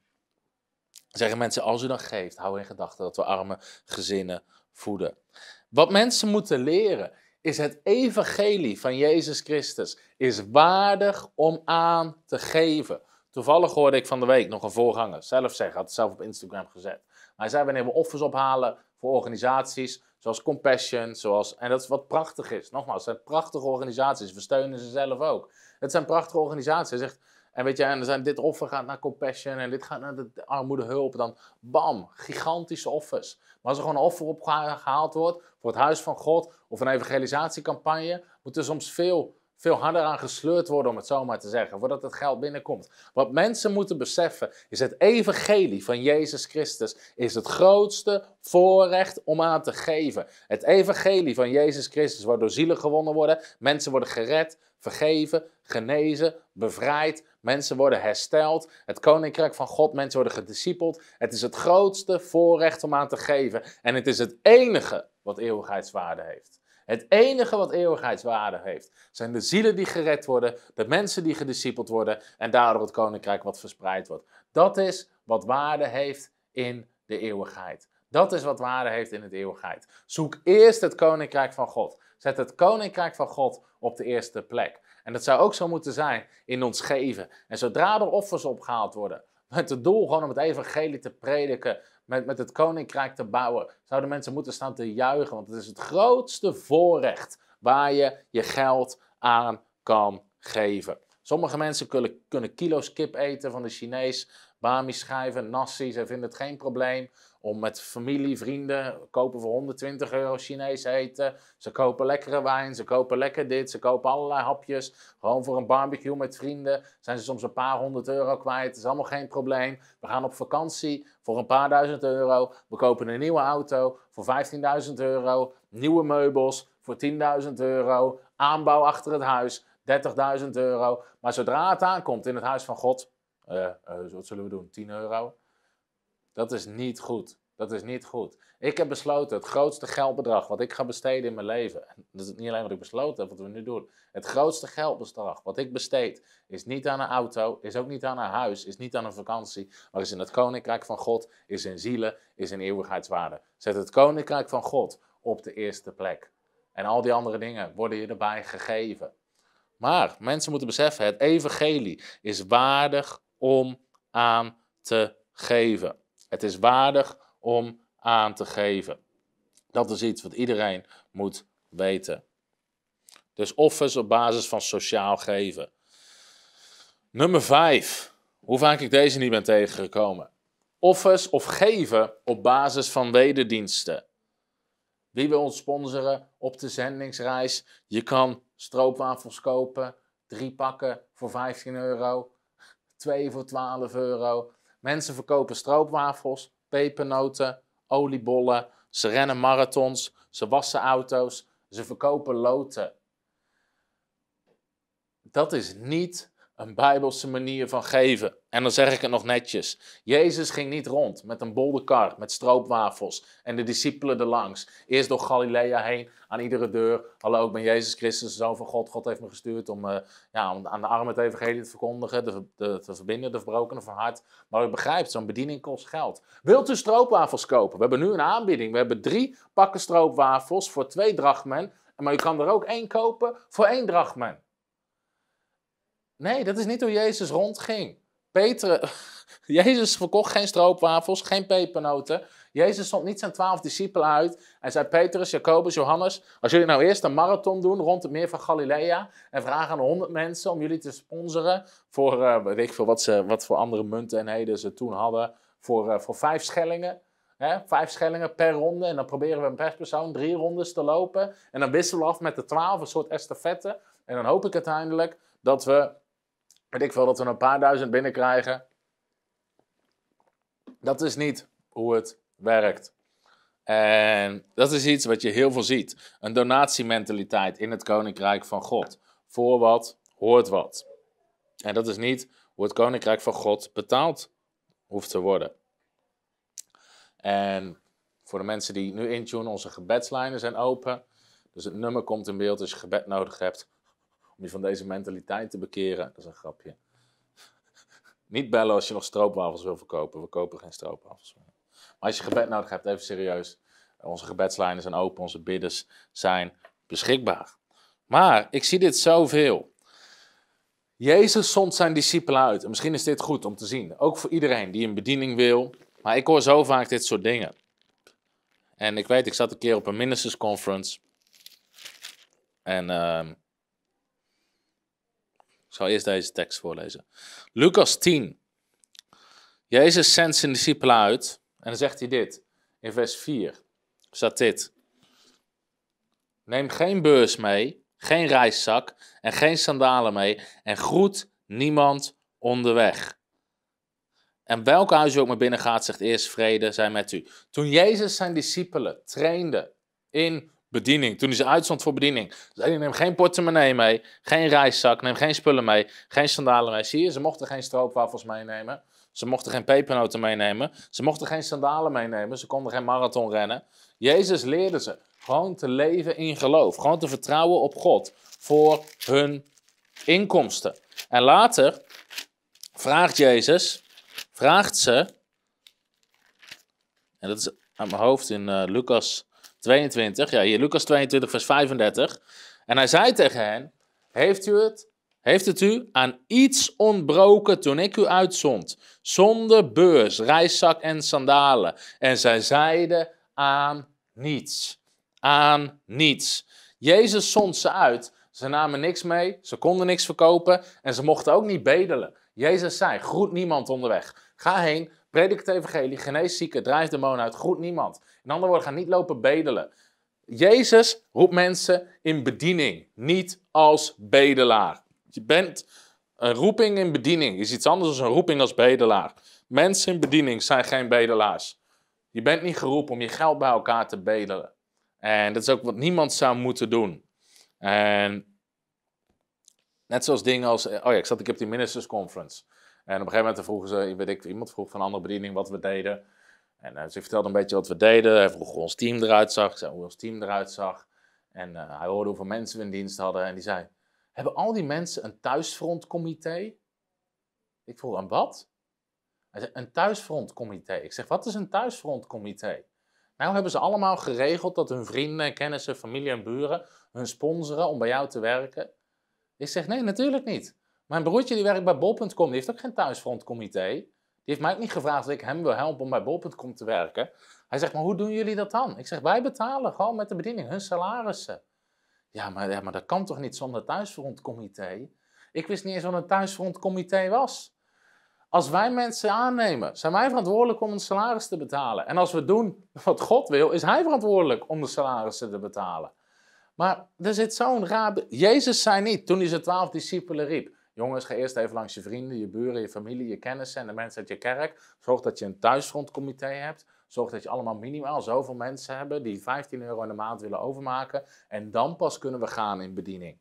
zeggen mensen, als u dan geeft, hou in gedachten dat we arme gezinnen voeden. Wat mensen moeten leren is het evangelie van Jezus Christus is waardig om aan te geven. Toevallig hoorde ik van de week nog een voorganger zelf zeggen, had het zelf op Instagram gezet. hij zei wanneer we offers ophalen voor organisaties zoals Compassion, zoals, en dat is wat prachtig is. Nogmaals, het zijn prachtige organisaties, we steunen ze zelf ook. Het zijn prachtige organisaties. Hij zegt, en weet je, en er zijn dit offer gaat naar Compassion en dit gaat naar de armoedehulp. Dan bam, gigantische offers. Maar als er gewoon een offer opgehaald wordt voor het huis van God of een evangelisatiecampagne, moet er soms veel, veel harder aan gesleurd worden, om het zo maar te zeggen, voordat het geld binnenkomt. Wat mensen moeten beseffen is het evangelie van Jezus Christus is het grootste voorrecht om aan te geven. Het evangelie van Jezus Christus, waardoor zielen gewonnen worden, mensen worden gered, vergeven, genezen, bevrijd, mensen worden hersteld, het koninkrijk van God, mensen worden gediscipeld. Het is het grootste voorrecht om aan te geven en het is het enige wat eeuwigheidswaarde heeft. Het enige wat eeuwigheidswaarde heeft, zijn de zielen die gered worden, de mensen die gediscipeld worden en daardoor het koninkrijk wat verspreid wordt. Dat is wat waarde heeft in de eeuwigheid. Dat is wat waarde heeft in de eeuwigheid. Zoek eerst het koninkrijk van God. Zet het koninkrijk van God op de eerste plek. En dat zou ook zo moeten zijn in ons geven. En zodra er offers opgehaald worden, met het doel gewoon om het evangelie te prediken, met, met het koninkrijk te bouwen, zouden mensen moeten staan te juichen. Want het is het grootste voorrecht waar je je geld aan kan geven. Sommige mensen kunnen, kunnen kilo's kip eten van de Chinees, bami schijven, nasi, ze vinden het geen probleem om met familie, vrienden, kopen voor 120 euro Chinees eten. Ze kopen lekkere wijn, ze kopen lekker dit, ze kopen allerlei hapjes. Gewoon voor een barbecue met vrienden zijn ze soms een paar honderd euro kwijt. Het is allemaal geen probleem. We gaan op vakantie voor een paar duizend euro. We kopen een nieuwe auto voor 15.000 euro. Nieuwe meubels voor 10.000 euro. Aanbouw achter het huis, 30.000 euro. Maar zodra het aankomt in het huis van God, uh, uh, wat zullen we doen? 10 euro? Dat is niet goed. Dat is niet goed. Ik heb besloten het grootste geldbedrag wat ik ga besteden in mijn leven. Dat is niet alleen wat ik besloten heb, wat we nu doen. Het grootste geldbedrag wat ik besteed is niet aan een auto, is ook niet aan een huis, is niet aan een vakantie, maar is in het koninkrijk van God, is in zielen, is in eeuwigheidswaarde. Zet het koninkrijk van God op de eerste plek. En al die andere dingen worden je erbij gegeven. Maar mensen moeten beseffen, het evangelie is waardig om aan te geven. Het is waardig om aan te geven. Dat is iets wat iedereen moet weten. Dus offers op basis van sociaal geven. Nummer 5. Hoe vaak ik deze niet ben tegengekomen. Offers of geven op basis van wederdiensten. Wie wil ons sponsoren op de zendingsreis? Je kan stroopwafels kopen. Drie pakken voor 15 euro. Twee voor 12 euro. Mensen verkopen stroopwafels, pepernoten, oliebollen. Ze rennen marathons, ze wassen auto's, ze verkopen loten. Dat is niet een bijbelse manier van geven. En dan zeg ik het nog netjes. Jezus ging niet rond met een bolderkar, met stroopwafels en de discipelen erlangs. Eerst door Galilea heen, aan iedere deur. Hallo, ik ben Jezus Christus, de Zoon van God. God heeft me gestuurd om, uh, ja, om aan de armen het evangelie te verkondigen, te verbinden, de verbrokenen van hart. Maar u begrijpt, zo'n bediening kost geld. Wilt u stroopwafels kopen? We hebben nu een aanbieding. We hebben drie pakken stroopwafels voor twee drachmen. Maar u kan er ook één kopen voor één drachmen. Nee, dat is niet hoe Jezus rondging. Peter, [LAUGHS] Jezus verkocht geen stroopwafels, geen pepernoten. Jezus stond niet zijn twaalf discipelen uit. Hij zei, Petrus, Jacobus, Johannes, als jullie nou eerst een marathon doen rond het meer van Galilea en vragen aan honderd mensen om jullie te sponsoren voor, uh, weet ik wat, ze, wat voor andere munten en heden ze toen hadden, voor, uh, voor vijf schellingen. Hè, vijf schellingen per ronde en dan proberen we een perspersoon drie rondes te lopen. En dan wisselen we af met de twaalf, een soort estafette. En dan hoop ik uiteindelijk dat we weet ik veel, dat we een paar duizend binnenkrijgen. Dat is niet hoe het werkt. En dat is iets wat je heel veel ziet. Een donatiementaliteit in het koninkrijk van God. Voor wat, hoort wat. En dat is niet hoe het koninkrijk van God betaald hoeft te worden. En voor de mensen die nu intunen, onze gebedslijnen zijn open. Dus het nummer komt in beeld als je gebed nodig hebt om je van deze mentaliteit te bekeren. Dat is een grapje. Niet bellen als je nog stroopwafels wil verkopen. We kopen geen stroopwafels meer. Maar als je gebed nodig hebt, even serieus. Onze gebedslijnen zijn open, onze bidders zijn beschikbaar. Maar ik zie dit zoveel. Jezus zond zijn discipelen uit. En misschien is dit goed om te zien. Ook voor iedereen die een bediening wil. Maar ik hoor zo vaak dit soort dingen. En ik weet, ik zat een keer op een ministers conference. En uh, ik zal eerst deze tekst voorlezen. Lucas 10. Jezus zendt zijn discipelen uit en dan zegt hij dit. In vers 4 staat dit. Neem geen beurs mee, geen reiszak en geen sandalen mee en groet niemand onderweg. En welke huis u ook maar binnen gaat, zegt eerst vrede zij met u. Toen Jezus zijn discipelen trainde in bediening. Toen hij ze uitstond voor bediening. Zei neem geen portemonnee mee, geen reiszak, neem geen spullen mee, geen sandalen mee. Zie je, ze mochten geen stroopwafels meenemen. Ze mochten geen pepernoten meenemen. Ze mochten geen sandalen meenemen. Ze konden geen marathon rennen. Jezus leerde ze gewoon te leven in geloof. Gewoon te vertrouwen op God voor hun inkomsten. En later vraagt Jezus, vraagt ze, en dat is aan mijn hoofd in uh, Lucas 22, ja, hier Lucas 22, vers 35. En hij zei tegen hen: Heeft u het? Heeft het u aan iets ontbroken toen ik u uitzond? Zonder beurs, reiszak en sandalen. En zij zeiden aan niets. Aan niets. Jezus zond ze uit. Ze namen niks mee, ze konden niks verkopen en ze mochten ook niet bedelen. Jezus zei: Groet niemand onderweg. Ga heen, predik het evangelie, genees zieken, drijf demonen uit, groet niemand. In andere woorden, ga niet lopen bedelen. Jezus roept mensen in bediening, niet als bedelaar. Je bent een roeping in bediening, is iets anders dan een roeping als bedelaar. Mensen in bediening zijn geen bedelaars. Je bent niet geroepen om je geld bij elkaar te bedelen. En dat is ook wat niemand zou moeten doen. En net zoals dingen als, oh ja, ik zat, ik heb die ministers conference. En op een gegeven moment vroegen ze, weet ik, iemand vroeg van een andere bediening wat we deden. En uh, ze vertelde een beetje wat we deden. Hij vroeg hoe ons team eruit zag. zei hoe ons team eruit zag. En uh, hij hoorde hoeveel mensen we in dienst hadden. En die zei, hebben al die mensen een thuisfrontcomité? Ik vroeg, een wat? Hij zei, een thuisfrontcomité. Ik zeg, wat is een thuisfrontcomité? Nou hebben ze allemaal geregeld dat hun vrienden, kennissen, familie en buren hun sponsoren om bij jou te werken. Ik zeg, nee, natuurlijk niet. Mijn broertje die werkt bij bol.com, die heeft ook geen thuisfrontcomité. Die heeft mij ook niet gevraagd of ik hem wil helpen om bij bol.com te werken. Hij zegt, maar hoe doen jullie dat dan? Ik zeg, wij betalen gewoon met de bediening hun salarissen. Ja, maar, ja, maar dat kan toch niet zonder thuisfrontcomité? Ik wist niet eens wat een thuisfrontcomité was. Als wij mensen aannemen, zijn wij verantwoordelijk om een salaris te betalen. En als we doen wat God wil, is Hij verantwoordelijk om de salarissen te betalen. Maar er zit zo'n raar... Jezus zei niet, toen hij zijn twaalf discipelen riep... Jongens, ga eerst even langs je vrienden, je buren, je familie, je kennissen en de mensen uit je kerk. Zorg dat je een thuisfrontcomité hebt. Zorg dat je allemaal minimaal zoveel mensen hebben die 15 euro in de maand willen overmaken. En dan pas kunnen we gaan in bediening.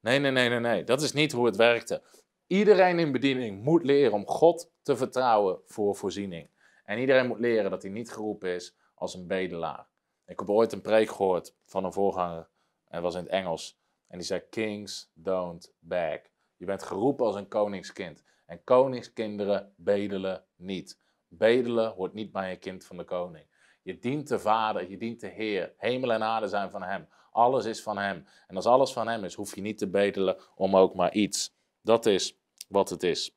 Nee, nee, nee, nee, nee. Dat is niet hoe het werkte. Iedereen in bediening moet leren om God te vertrouwen voor voorziening. En iedereen moet leren dat hij niet geroepen is als een bedelaar. Ik heb ooit een preek gehoord van een voorganger, en was in het Engels. En die zei: Kings don't beg. Je bent geroepen als een koningskind. En koningskinderen bedelen niet. Bedelen hoort niet bij een kind van de koning. Je dient de Vader, je dient de Heer. Hemel en aarde zijn van Hem. Alles is van Hem. En als alles van Hem is, hoef je niet te bedelen om ook maar iets. Dat is wat het is.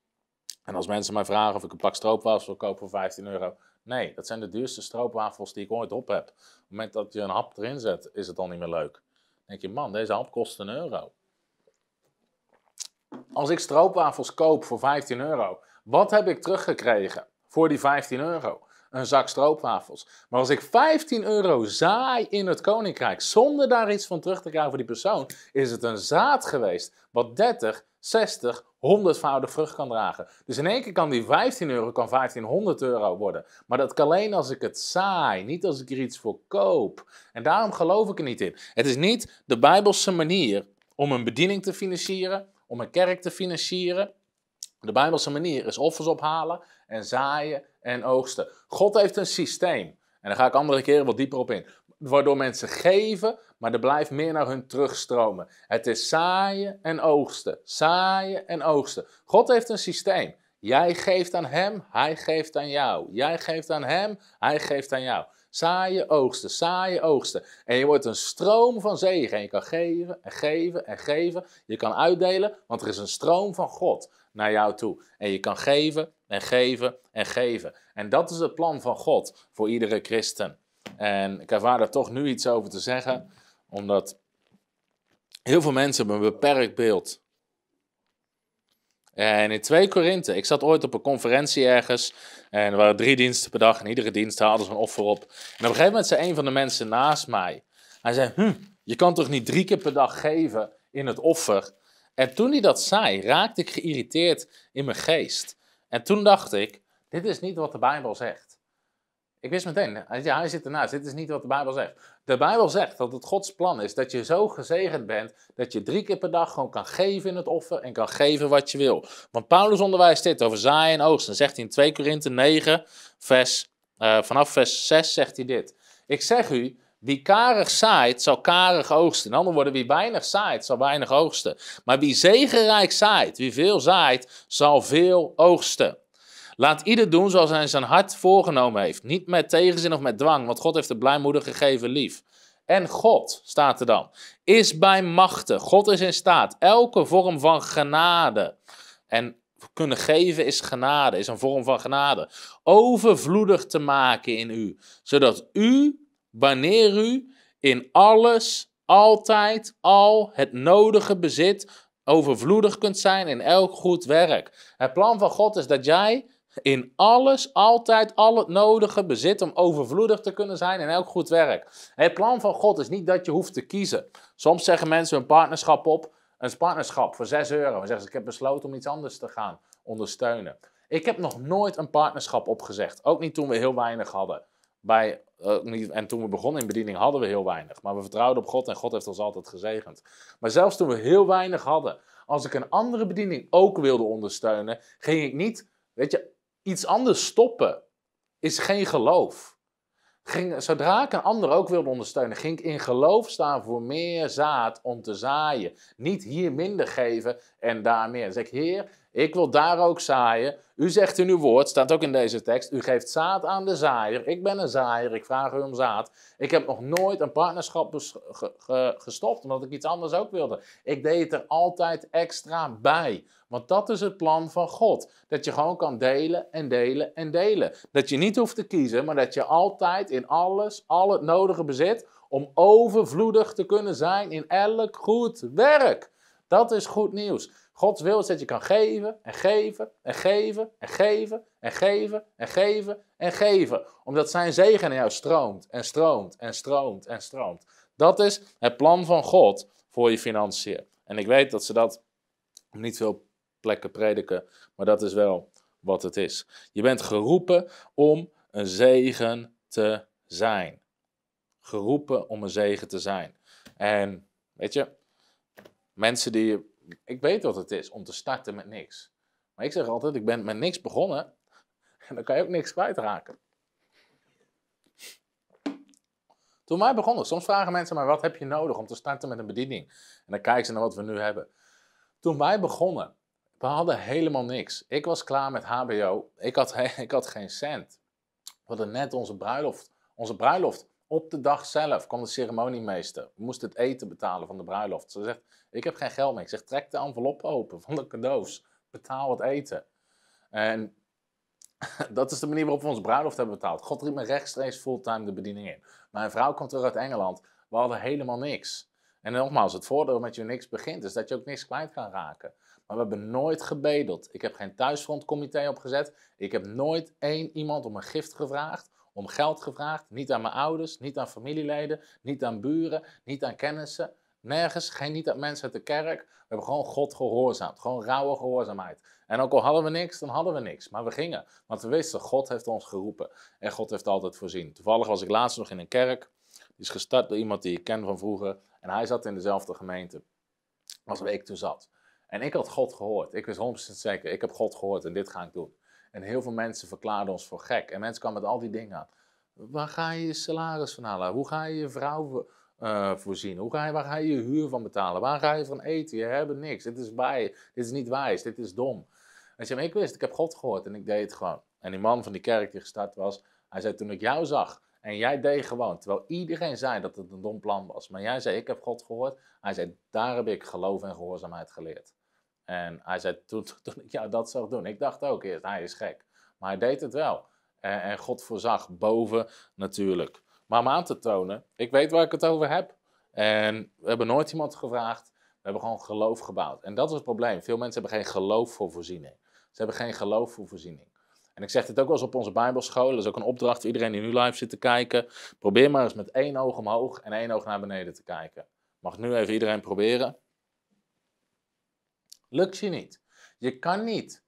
En als mensen mij vragen of ik een pak stroopwafels wil kopen voor 15 euro. Nee, dat zijn de duurste stroopwafels die ik ooit op heb. Op het moment dat je een hap erin zet, is het al niet meer leuk. Dan denk je, man, deze hap kost een euro. Als ik stroopwafels koop voor 15 euro, wat heb ik teruggekregen voor die 15 euro? Een zak stroopwafels. Maar als ik 15 euro zaai in het koninkrijk zonder daar iets van terug te krijgen voor die persoon, is het een zaad geweest wat 30, 60, 100voudig vrucht kan dragen. Dus in één keer kan die 15 euro kan 1500 euro worden. Maar dat kan alleen als ik het saai, niet als ik er iets voor koop. En daarom geloof ik er niet in. Het is niet de Bijbelse manier om een bediening te financieren, om een kerk te financieren. De Bijbelse manier is offers ophalen en zaaien en oogsten. God heeft een systeem. En daar ga ik andere keren wat dieper op in. Waardoor mensen geven, maar er blijft meer naar hun terugstromen. Het is zaaien en oogsten. Zaaien en oogsten. God heeft een systeem. Jij geeft aan hem, hij geeft aan jou. Jij geeft aan hem, hij geeft aan jou. Zaaien, oogsten, zaaien, oogsten. En je wordt een stroom van zegen. En je kan geven en geven en geven. Je kan uitdelen, want er is een stroom van God naar jou toe. En je kan geven en geven en geven. En dat is het plan van God voor iedere christen. En ik ervaar daar toch nu iets over te zeggen, omdat heel veel mensen hebben een beperkt beeld. En in 2 Korinthe, ik zat ooit op een conferentie ergens en er waren drie diensten per dag en iedere dienst hadden ze een offer op. En op een gegeven moment zei een van de mensen naast mij, hij zei, hm, je kan toch niet drie keer per dag geven in het offer? En toen hij dat zei, raakte ik geïrriteerd in mijn geest. En toen dacht ik, dit is niet wat de Bijbel zegt. Ik wist meteen, ja, hij zit ernaast, dit is niet wat de Bijbel zegt. De Bijbel zegt dat het Gods plan is dat je zo gezegend bent dat je drie keer per dag gewoon kan geven in het offer en kan geven wat je wil. Want Paulus onderwijst dit over zaaien en oogsten. zegt hij in 2 Korinthe 9, vers, uh, vanaf vers 6 zegt hij dit. Ik zeg u, wie karig zaait, zal karig oogsten. In andere woorden, wie weinig zaait, zal weinig oogsten. Maar wie zegenrijk zaait, wie veel zaait, zal veel oogsten. Laat ieder doen zoals hij zijn hart voorgenomen heeft. Niet met tegenzin of met dwang, want God heeft de blijmoedig gegeven lief. En God, staat er dan, is bij machten. God is in staat. Elke vorm van genade. En kunnen geven is genade, is een vorm van genade. Overvloedig te maken in u. Zodat u wanneer u in alles, altijd, al het nodige bezit, overvloedig kunt zijn in elk goed werk. Het plan van God is dat jij in alles, altijd, al het nodige bezit om overvloedig te kunnen zijn in elk goed werk. Het plan van God is niet dat je hoeft te kiezen. Soms zeggen mensen een partnerschap op, een partnerschap voor 6 euro. En zeggen ze, ik heb besloten om iets anders te gaan ondersteunen. Ik heb nog nooit een partnerschap opgezegd. Ook niet toen we heel weinig hadden. Bij, uh, en toen we begonnen in bediening hadden we heel weinig. Maar we vertrouwden op God en God heeft ons altijd gezegend. Maar zelfs toen we heel weinig hadden, als ik een andere bediening ook wilde ondersteunen, ging ik niet, weet je, iets anders stoppen. Is geen geloof. Ging, zodra ik een ander ook wilde ondersteunen, ging ik in geloof staan voor meer zaad om te zaaien. Niet hier minder geven en daar meer. Dan zeg ik, Heer, ik wil daar ook zaaien. U zegt in uw woord, staat ook in deze tekst, u geeft zaad aan de zaaier. Ik ben een zaaier, ik vraag u om zaad. Ik heb nog nooit een partnerschap gestopt, omdat ik iets anders ook wilde. Ik deed er altijd extra bij. Want dat is het plan van God. Dat je gewoon kan delen en delen en delen. Dat je niet hoeft te kiezen, maar dat je altijd in alles, al het nodige bezit om overvloedig te kunnen zijn in elk goed werk. Dat is goed nieuws. Gods wil is dat je kan geven en geven en geven en geven en geven en geven en geven. Omdat zijn zegen in jou stroomt en stroomt en stroomt en stroomt. Dat is het plan van God voor je financiën. En ik weet dat ze dat op niet veel plekken prediken, maar dat is wel wat het is. Je bent geroepen om een zegen te zijn. Geroepen om een zegen te zijn. En weet je, mensen die ik weet wat het is om te starten met niks. Maar ik zeg altijd, ik ben met niks begonnen. [LAUGHS] En dan kan je ook niks kwijtraken. Toen wij begonnen, soms vragen mensen mij, wat heb je nodig om te starten met een bediening? En dan kijken ze naar wat we nu hebben. Toen wij begonnen, we hadden helemaal niks. Ik was klaar met HBO. Ik had, [LAUGHS] ik had geen cent. We hadden net onze bruiloft. Onze bruiloft. Op de dag zelf kwam de ceremoniemeester. We moesten het eten betalen van de bruiloft. Ze zegt, ik heb geen geld meer. Ik zeg, trek de envelop open van de cadeaus. Betaal het eten. En [LAUGHS] dat is de manier waarop we onze bruiloft hebben betaald. God riep me rechtstreeks fulltime de bediening in. Mijn vrouw komt terug uit Engeland. We hadden helemaal niks. En nogmaals, het voordeel met je niks begint, is dat je ook niks kwijt kan raken. Maar we hebben nooit gebedeld. Ik heb geen thuisfrontcomité opgezet. Ik heb nooit één iemand om een gift gevraagd, om geld gevraagd. Niet aan mijn ouders, niet aan familieleden, niet aan buren, niet aan kennissen. Nergens, geen niet aan mensen uit de kerk. We hebben gewoon God gehoorzaamd. Gewoon rauwe gehoorzaamheid. En ook al hadden we niks, dan hadden we niks. Maar we gingen. Want we wisten, God heeft ons geroepen. En God heeft altijd voorzien. Toevallig was ik laatst nog in een kerk. Die is gestart door iemand die ik ken van vroeger. En hij zat in dezelfde gemeente als waar ik toen zat. En ik had God gehoord. Ik wist 100% zeker, ik heb God gehoord en dit ga ik doen. En heel veel mensen verklaarden ons voor gek. En mensen kwamen met al die dingen aan. Waar ga je je salaris van halen? Hoe ga je je vrouw uh, voorzien? Hoe ga je, waar ga je je huur van betalen? Waar ga je van eten? Je hebt niks. Dit is, bij, dit is niet wijs. Dit is dom. En maar ik wist, ik heb God gehoord en ik deed het gewoon. En die man van die kerk die gestart was, hij zei toen ik jou zag en jij deed gewoon, terwijl iedereen zei dat het een dom plan was. Maar jij zei, ik heb God gehoord. Hij zei, daar heb ik geloof en gehoorzaamheid geleerd. En hij zei, toen, ik jou dat zag doen, ik dacht ook eerst, hij is gek. Maar hij deed het wel. En, en God voorzag boven natuurlijk. Maar om aan te tonen, ik weet waar ik het over heb. En we hebben nooit iemand gevraagd. We hebben gewoon geloof gebouwd. En dat is het probleem. Veel mensen hebben geen geloof voor voorziening. Ze hebben geen geloof voor voorziening. En ik zeg dit ook wel eens op onze Bijbelschool. Dat is ook een opdracht voor iedereen die nu live zit te kijken. Probeer maar eens met één oog omhoog en één oog naar beneden te kijken. Mag nu even iedereen proberen? Lukt je niet. Je kan niet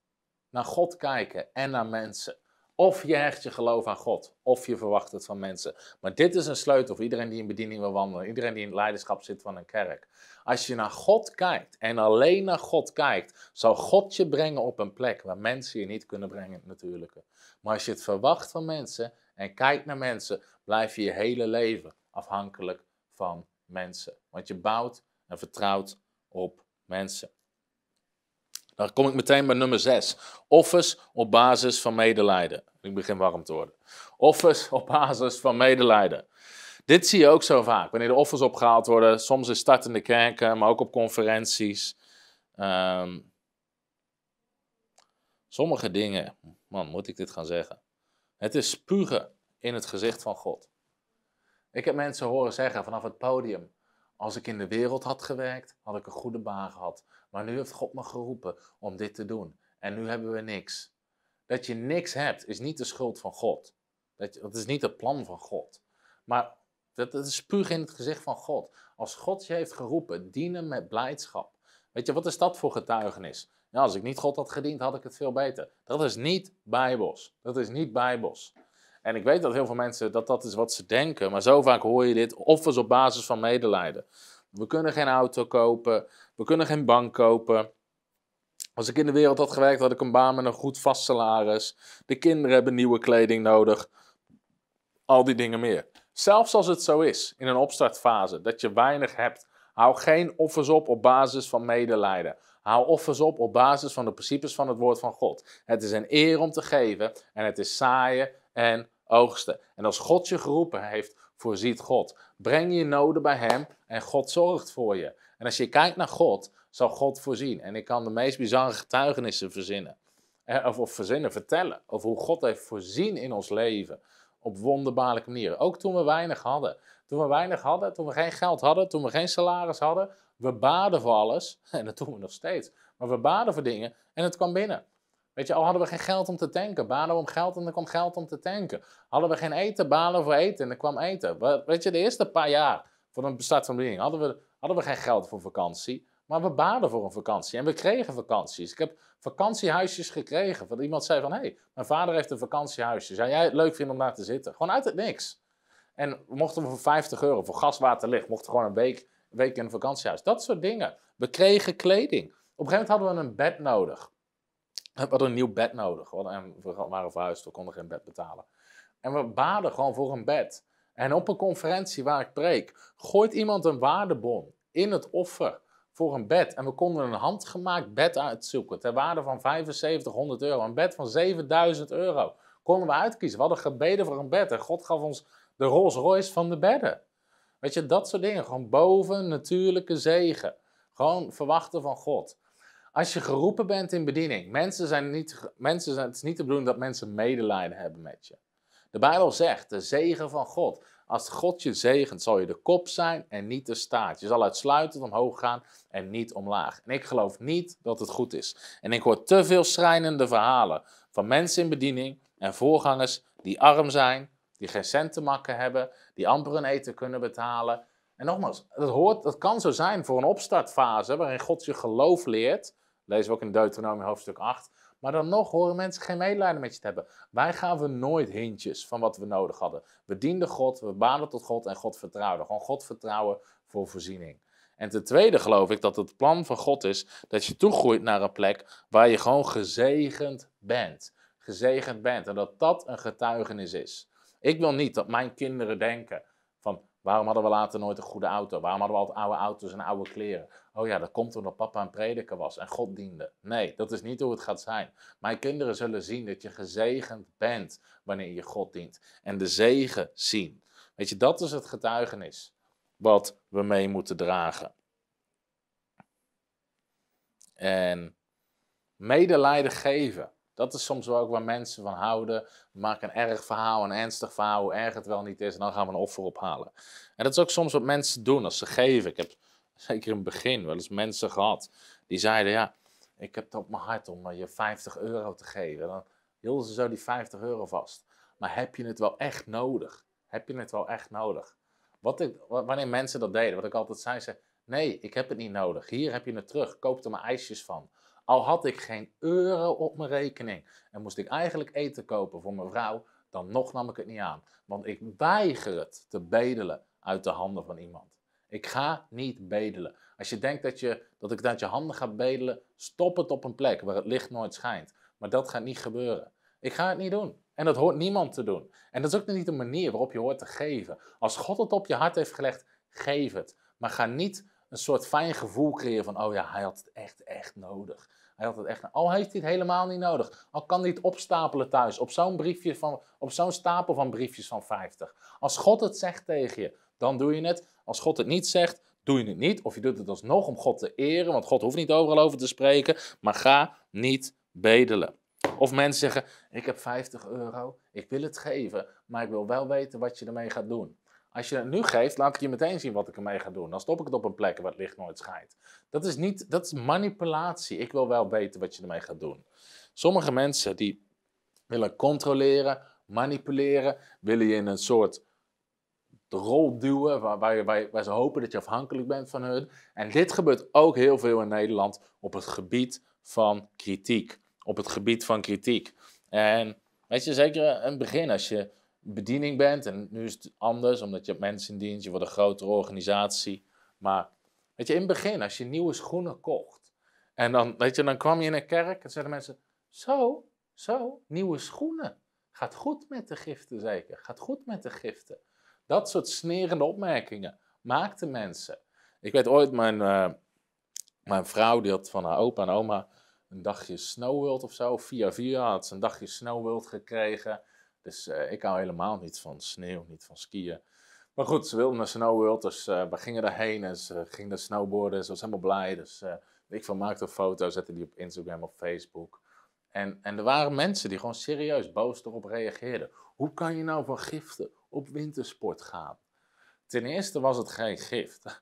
naar God kijken en naar mensen. Of je hecht je geloof aan God, of je verwacht het van mensen. Maar dit is een sleutel voor iedereen die in bediening wil wandelen, iedereen die in het leiderschap zit van een kerk. Als je naar God kijkt en alleen naar God kijkt, zal God je brengen op een plek waar mensen je niet kunnen brengen, natuurlijk. Maar als je het verwacht van mensen en kijkt naar mensen, blijf je je hele leven afhankelijk van mensen. Want je bouwt en vertrouwt op mensen. Dan kom ik meteen bij nummer 6. Offers op basis van medelijden. Ik begin warm te worden. Offers op basis van medelijden. Dit zie je ook zo vaak. Wanneer de offers opgehaald worden, soms in startende kerken, maar ook op conferenties. Um, sommige dingen, man, moet ik dit gaan zeggen? Het is spugen in het gezicht van God. Ik heb mensen horen zeggen vanaf het podium: Als ik in de wereld had gewerkt, had ik een goede baan gehad. Maar nu heeft God me geroepen om dit te doen. En nu hebben we niks. Dat je niks hebt, is niet de schuld van God. Dat, dat is niet het plan van God. Maar dat, is spuug in het gezicht van God. Als God je heeft geroepen, dienen met blijdschap. Weet je, wat is dat voor getuigenis? Ja, als ik niet God had gediend, had ik het veel beter. Dat is niet bijbels. Dat is niet bijbels. En ik weet dat heel veel mensen, dat dat is wat ze denken. Maar zo vaak hoor je dit, offers op basis van medelijden. We kunnen geen auto kopen. We kunnen geen bank kopen. Als ik in de wereld had gewerkt, had ik een baan met een goed vast salaris. De kinderen hebben nieuwe kleding nodig. Al die dingen meer. Zelfs als het zo is, in een opstartfase, dat je weinig hebt, hou geen offers op op basis van medelijden. Hou offers op op basis van de principes van het woord van God. Het is een eer om te geven en het is zaaien en oogsten. En als God je geroepen heeft, voorziet God. Breng je noden bij Hem en God zorgt voor je. En als je kijkt naar God, zal God voorzien. En ik kan de meest bizarre getuigenissen verzinnen. Eh, of, of verzinnen, vertellen over hoe God heeft voorzien in ons leven. Op wonderbaarlijke manieren. Ook toen we weinig hadden. Toen we weinig hadden, toen we geen geld hadden, toen we geen salaris hadden. We baden voor alles. [LAUGHS] En dat doen we nog steeds. Maar we baden voor dingen en het kwam binnen. Weet je, al hadden we geen geld om te tanken, baden we om geld en er kwam geld om te tanken. Hadden we geen eten, baden we voor eten en er kwam eten. Weet je, de eerste paar jaar van een bestaat van hadden we, hadden we geen geld voor vakantie. Maar we baden voor een vakantie en we kregen vakanties. Ik heb vakantiehuisjes gekregen. Van iemand zei van, hé, hey, mijn vader heeft een vakantiehuisje. Zou jij het leuk vinden om daar te zitten? Gewoon uit het niks. En mochten we voor 50 euro voor gas, water, licht, mochten we gewoon een week week in een vakantiehuis. Dat soort dingen. We kregen kleding. Op een gegeven moment hadden we een bed nodig. We hadden een nieuw bed nodig. We, waren verhuisd, we konden geen bed betalen. En we baden gewoon voor een bed. En op een conferentie waar ik preek, gooit iemand een waardebon in het offer voor een bed. En we konden een handgemaakt bed uitzoeken ter waarde van 7500 euro. Een bed van 7000 euro. Konden we uitkiezen. We hadden gebeden voor een bed. En God gaf ons de Rolls Royce van de bedden. Weet je, dat soort dingen. Gewoon boven natuurlijke zegen. Gewoon verwachten van God. Als je geroepen bent in bediening, mensen zijn niet, mensen zijn, het is niet de bedoeling dat mensen medelijden hebben met je. De Bijbel zegt, de zegen van God. Als God je zegent, zal je de kop zijn en niet de staart. Je zal uitsluitend omhoog gaan en niet omlaag. En ik geloof niet dat het goed is. En ik hoor te veel schrijnende verhalen van mensen in bediening en voorgangers die arm zijn, die geen cent te makken hebben, die amper een eten kunnen betalen. En nogmaals, dat, hoort, dat kan zo zijn voor een opstartfase waarin God je geloof leert. Lezen we ook in Deuteronomie hoofdstuk 8. Maar dan nog horen mensen geen medelijden met je te hebben. Wij gaven nooit hintjes van wat we nodig hadden. We dienden God, we baden tot God en God vertrouwden. Gewoon God vertrouwen voor voorziening. En ten tweede geloof ik dat het plan van God is dat je toegroeit naar een plek waar je gewoon gezegend bent. Gezegend bent. En dat dat een getuigenis is. Ik wil niet dat mijn kinderen denken van waarom hadden we later nooit een goede auto? Waarom hadden we altijd oude auto's en oude kleren? Oh ja, dat komt omdat papa een prediker was en God diende. Nee, dat is niet hoe het gaat zijn. Mijn kinderen zullen zien dat je gezegend bent wanneer je God dient. En de zegen zien. Weet je, dat is het getuigenis wat we mee moeten dragen. En medelijden geven. Dat is soms wel ook waar mensen van houden. Maken een erg verhaal, een ernstig verhaal, hoe erg het wel niet is. En dan gaan we een offer ophalen. En dat is ook soms wat mensen doen als ze geven. Ik heb [LAUGHS] zeker in het begin wel eens mensen gehad die zeiden: Ja, ik heb het op mijn hart om je 50 euro te geven. Dan hielden ze zo die 50 euro vast. Maar heb je het wel echt nodig? Heb je het wel echt nodig? Wat ik, wanneer mensen dat deden, wat ik altijd zei, ze: Nee, ik heb het niet nodig. Hier heb je het terug. Koop er maar ijsjes van. Al had ik geen euro op mijn rekening en moest ik eigenlijk eten kopen voor mijn vrouw, dan nog nam ik het niet aan. Want ik weiger het te bedelen uit de handen van iemand. Ik ga niet bedelen. Als je denkt dat, je, dat ik uit je handen ga bedelen, stop het op een plek waar het licht nooit schijnt. Maar dat gaat niet gebeuren. Ik ga het niet doen. En dat hoort niemand te doen. En dat is ook niet de manier waarop je hoort te geven. Als God het op je hart heeft gelegd, geef het. Maar ga niet een soort fijn gevoel creëren van, oh ja, hij had het echt, echt nodig. Hij had het echt, al heeft hij het helemaal niet nodig. Al kan hij het opstapelen thuis, op zo'n briefje van, op zo'n stapel van briefjes van 50. Als God het zegt tegen je, dan doe je het. Als God het niet zegt, doe je het niet. Of je doet het alsnog om God te eren, want God hoeft niet overal over te spreken. Maar ga niet bedelen. Of mensen zeggen, ik heb 50 euro, ik wil het geven, maar ik wil wel weten wat je ermee gaat doen. Als je het nu geeft, laat ik je meteen zien wat ik ermee ga doen. Dan stop ik het op een plek waar het licht nooit schijnt. Dat is, niet, dat is manipulatie. Ik wil wel weten wat je ermee gaat doen. Sommige mensen die willen controleren, manipuleren, willen je in een soort rol duwen waar, ze hopen dat je afhankelijk bent van hun. En dit gebeurt ook heel veel in Nederland op het gebied van kritiek. Op het gebied van kritiek. En weet je, zeker het begin, als je bediening bent. En nu is het anders, omdat je mensen in dienst, je wordt een grotere organisatie. Maar weet je, in het begin, als je nieuwe schoenen kocht. En dan, weet je, dan kwam je in een kerk en zeiden mensen, zo, zo, nieuwe schoenen. Gaat goed met de giften zeker, gaat goed met de giften. Dat soort snerende opmerkingen maakten mensen. Ik weet ooit, mijn, uh, mijn vrouw die had van haar opa en oma een dagje Snowworld of zo. Via via had ze een dagje Snowworld gekregen. Dus uh, ik hou helemaal niet van sneeuw, niet van skiën. Maar goed, ze wilde naar Snow World, dus uh, we gingen daarheen en ze ging naar snowboarden. Ze was helemaal blij, dus uh, ik van maakte een foto, zette die op Instagram of Facebook. En, en er waren mensen die gewoon serieus boos erop reageerden. Hoe kan je nou van giften op wintersport gaan? Ten eerste was het geen gift.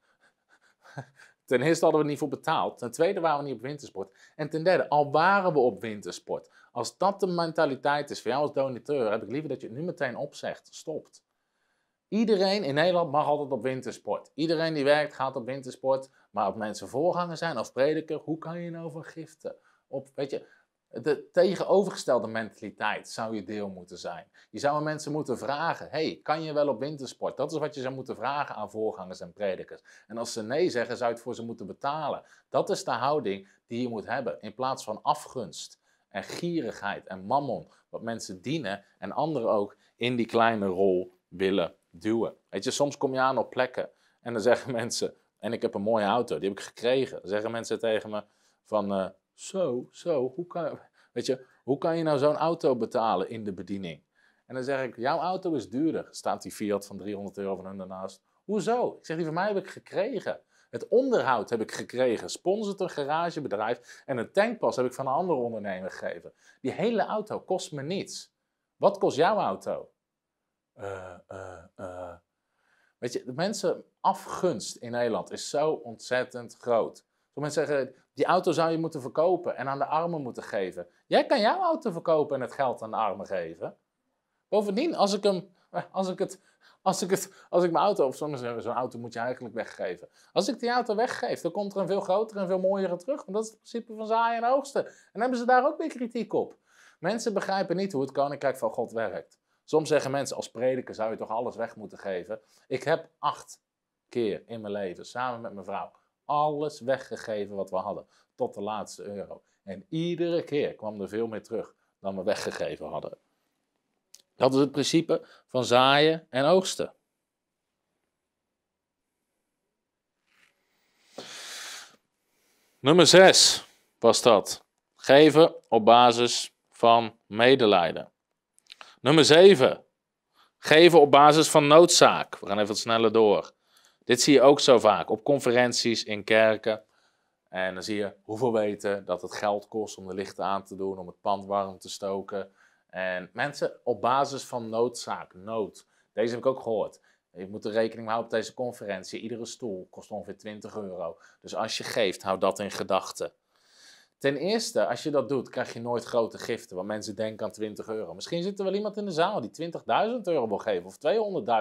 [LAUGHS] Ten eerste hadden we niet voor betaald. Ten tweede waren we niet op wintersport. En ten derde, al waren we op wintersport. Als dat de mentaliteit is voor jou als donateur, heb ik liever dat je het nu meteen opzegt. Stopt. Iedereen in Nederland mag altijd op wintersport. Iedereen die werkt gaat op wintersport. Maar als mensen voorganger zijn of prediker, hoe kan je nou vergiften? Op, weet je, De tegenovergestelde mentaliteit zou je deel moeten zijn. Je zou mensen moeten vragen: hey, kan je wel op wintersport? Dat is wat je zou moeten vragen aan voorgangers en predikers. En als ze nee zeggen, zou je het voor ze moeten betalen. Dat is de houding die je moet hebben. In plaats van afgunst en gierigheid en mammon, wat mensen dienen en anderen ook in die kleine rol willen duwen. Weet je, soms kom je aan op plekken en dan zeggen [LAUGHS] mensen: en ik heb een mooie auto, die heb ik gekregen. Dan zeggen mensen tegen me van, uh, zo, zo, hoe kan, weet je, hoe kan je nou zo'n auto betalen in de bediening? En dan zeg ik, jouw auto is duurder. Staat die Fiat van 300 euro van hun daarnaast. Hoezo? Ik zeg, die van mij heb ik gekregen. Het onderhoud heb ik gekregen. Sponsort een garagebedrijf. En een tankpas heb ik van een andere ondernemer gegeven. Die hele auto kost me niets. Wat kost jouw auto? Uh, uh, uh. Weet je, de mensen afgunst in Nederland is zo ontzettend groot. Sommige mensen zeggen, die auto zou je moeten verkopen en aan de armen moeten geven. Jij kan jouw auto verkopen en het geld aan de armen geven. Bovendien, als ik hem, als ik het, als ik als ik mijn auto, of zo'n auto moet je eigenlijk weggeven. Als ik die auto weggeef, dan komt er een veel grotere en veel mooiere terug. Want dat is het principe van zaaien en oogsten. En hebben ze daar ook weer kritiek op. Mensen begrijpen niet hoe het koninkrijk van God werkt. Soms zeggen mensen, als prediker zou je toch alles weg moeten geven. Ik heb acht keer in mijn leven, samen met mijn vrouw, alles weggegeven wat we hadden. Tot de laatste euro. En iedere keer kwam er veel meer terug dan we weggegeven hadden. Dat is het principe van zaaien en oogsten. Nummer 6 was dat. Geven op basis van medelijden. Nummer 7. Geven op basis van noodzaak. We gaan even wat sneller door. Dit zie je ook zo vaak op conferenties, in kerken. En dan zie je hoeveel weten dat het geld kost om de lichten aan te doen, om het pand warm te stoken. En mensen op basis van noodzaak, nood. Deze heb ik ook gehoord. Je moet er rekening mee houden op deze conferentie. Iedere stoel kost ongeveer 20 euro. Dus als je geeft, houd dat in gedachten. Ten eerste, als je dat doet, krijg je nooit grote giften, want mensen denken aan 20 euro. Misschien zit er wel iemand in de zaal die 20.000 euro wil geven of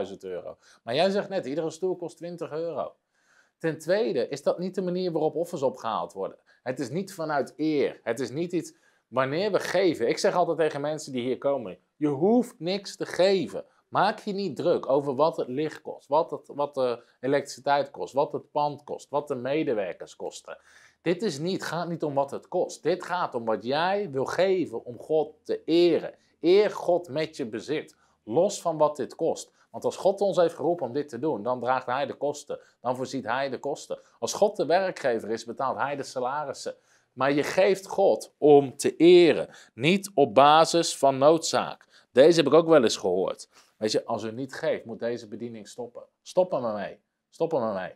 200.000 euro. Maar jij zegt net, iedere stoel kost 20 euro. Ten tweede, is dat niet de manier waarop offers opgehaald worden. Het is niet vanuit eer. Het is niet iets, wanneer we geven. Ik zeg altijd tegen mensen die hier komen, je hoeft niks te geven. Maak je niet druk over wat het licht kost, wat, het, wat de elektriciteit kost, wat het pand kost, wat de medewerkers kosten. Dit is niet, gaat niet om wat het kost. Dit gaat om wat jij wil geven om God te eren. Eer God met je bezit. Los van wat dit kost. Want als God ons heeft geroepen om dit te doen, dan draagt Hij de kosten. Dan voorziet Hij de kosten. Als God de werkgever is, betaalt Hij de salarissen. Maar je geeft God om te eren. Niet op basis van noodzaak. Deze heb ik ook wel eens gehoord. Weet je, als u niet geeft, moet deze bediening stoppen. Stop er maar mee. Stop er maar mee.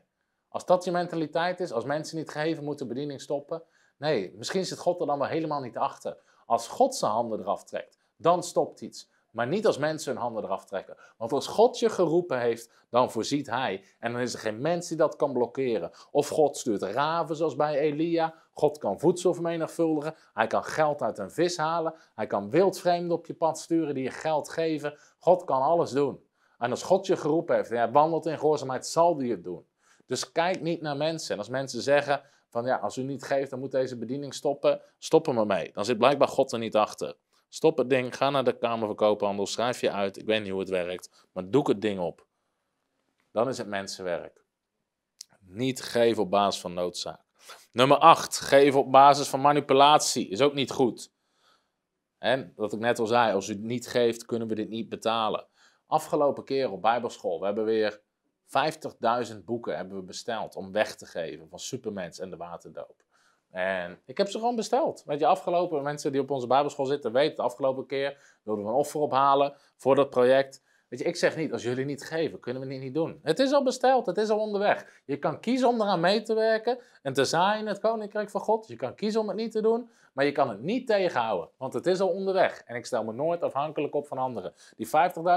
Als dat je mentaliteit is, als mensen niet geven, moet de bediening stoppen. Nee, misschien zit God er dan wel helemaal niet achter. Als God zijn handen eraf trekt, dan stopt iets. Maar niet als mensen hun handen eraf trekken. Want als God je geroepen heeft, dan voorziet Hij. En dan is er geen mens die dat kan blokkeren. Of God stuurt raven zoals bij Elia. God kan voedsel vermenigvuldigen. Hij kan geld uit een vis halen. Hij kan wildvreemden op je pad sturen die je geld geven. God kan alles doen. En als God je geroepen heeft en jij wandelt in gehoorzaamheid, zal hij het doen. Dus kijk niet naar mensen. En als mensen zeggen van ja, als u niet geeft, dan moet deze bediening stoppen, stop er maar mee. Dan zit blijkbaar God er niet achter. Stop het ding, ga naar de Kamer van Koophandel, schrijf je uit. Ik weet niet hoe het werkt, maar doe het ding op. Dan is het mensenwerk. Niet geven op basis van noodzaak. Nummer 8. Geven op basis van manipulatie is ook niet goed. En wat ik net al zei, als u het niet geeft, kunnen we dit niet betalen. Afgelopen keer op Bijbelschool, we hebben weer 50.000 boeken hebben we besteld om weg te geven van Supermens en de Waterdoop. En ik heb ze gewoon besteld. Weet je, afgelopen mensen die op onze Bijbelschool zitten weten, de afgelopen keer wilden we een offer ophalen voor dat project. Weet je, ik zeg niet, als jullie niet geven, kunnen we het niet doen. Het is al besteld, het is al onderweg. Je kan kiezen om eraan mee te werken en te zaaien in het Koninkrijk van God. Je kan kiezen om het niet te doen, maar je kan het niet tegenhouden, want het is al onderweg. En ik stel me nooit afhankelijk op van anderen. Die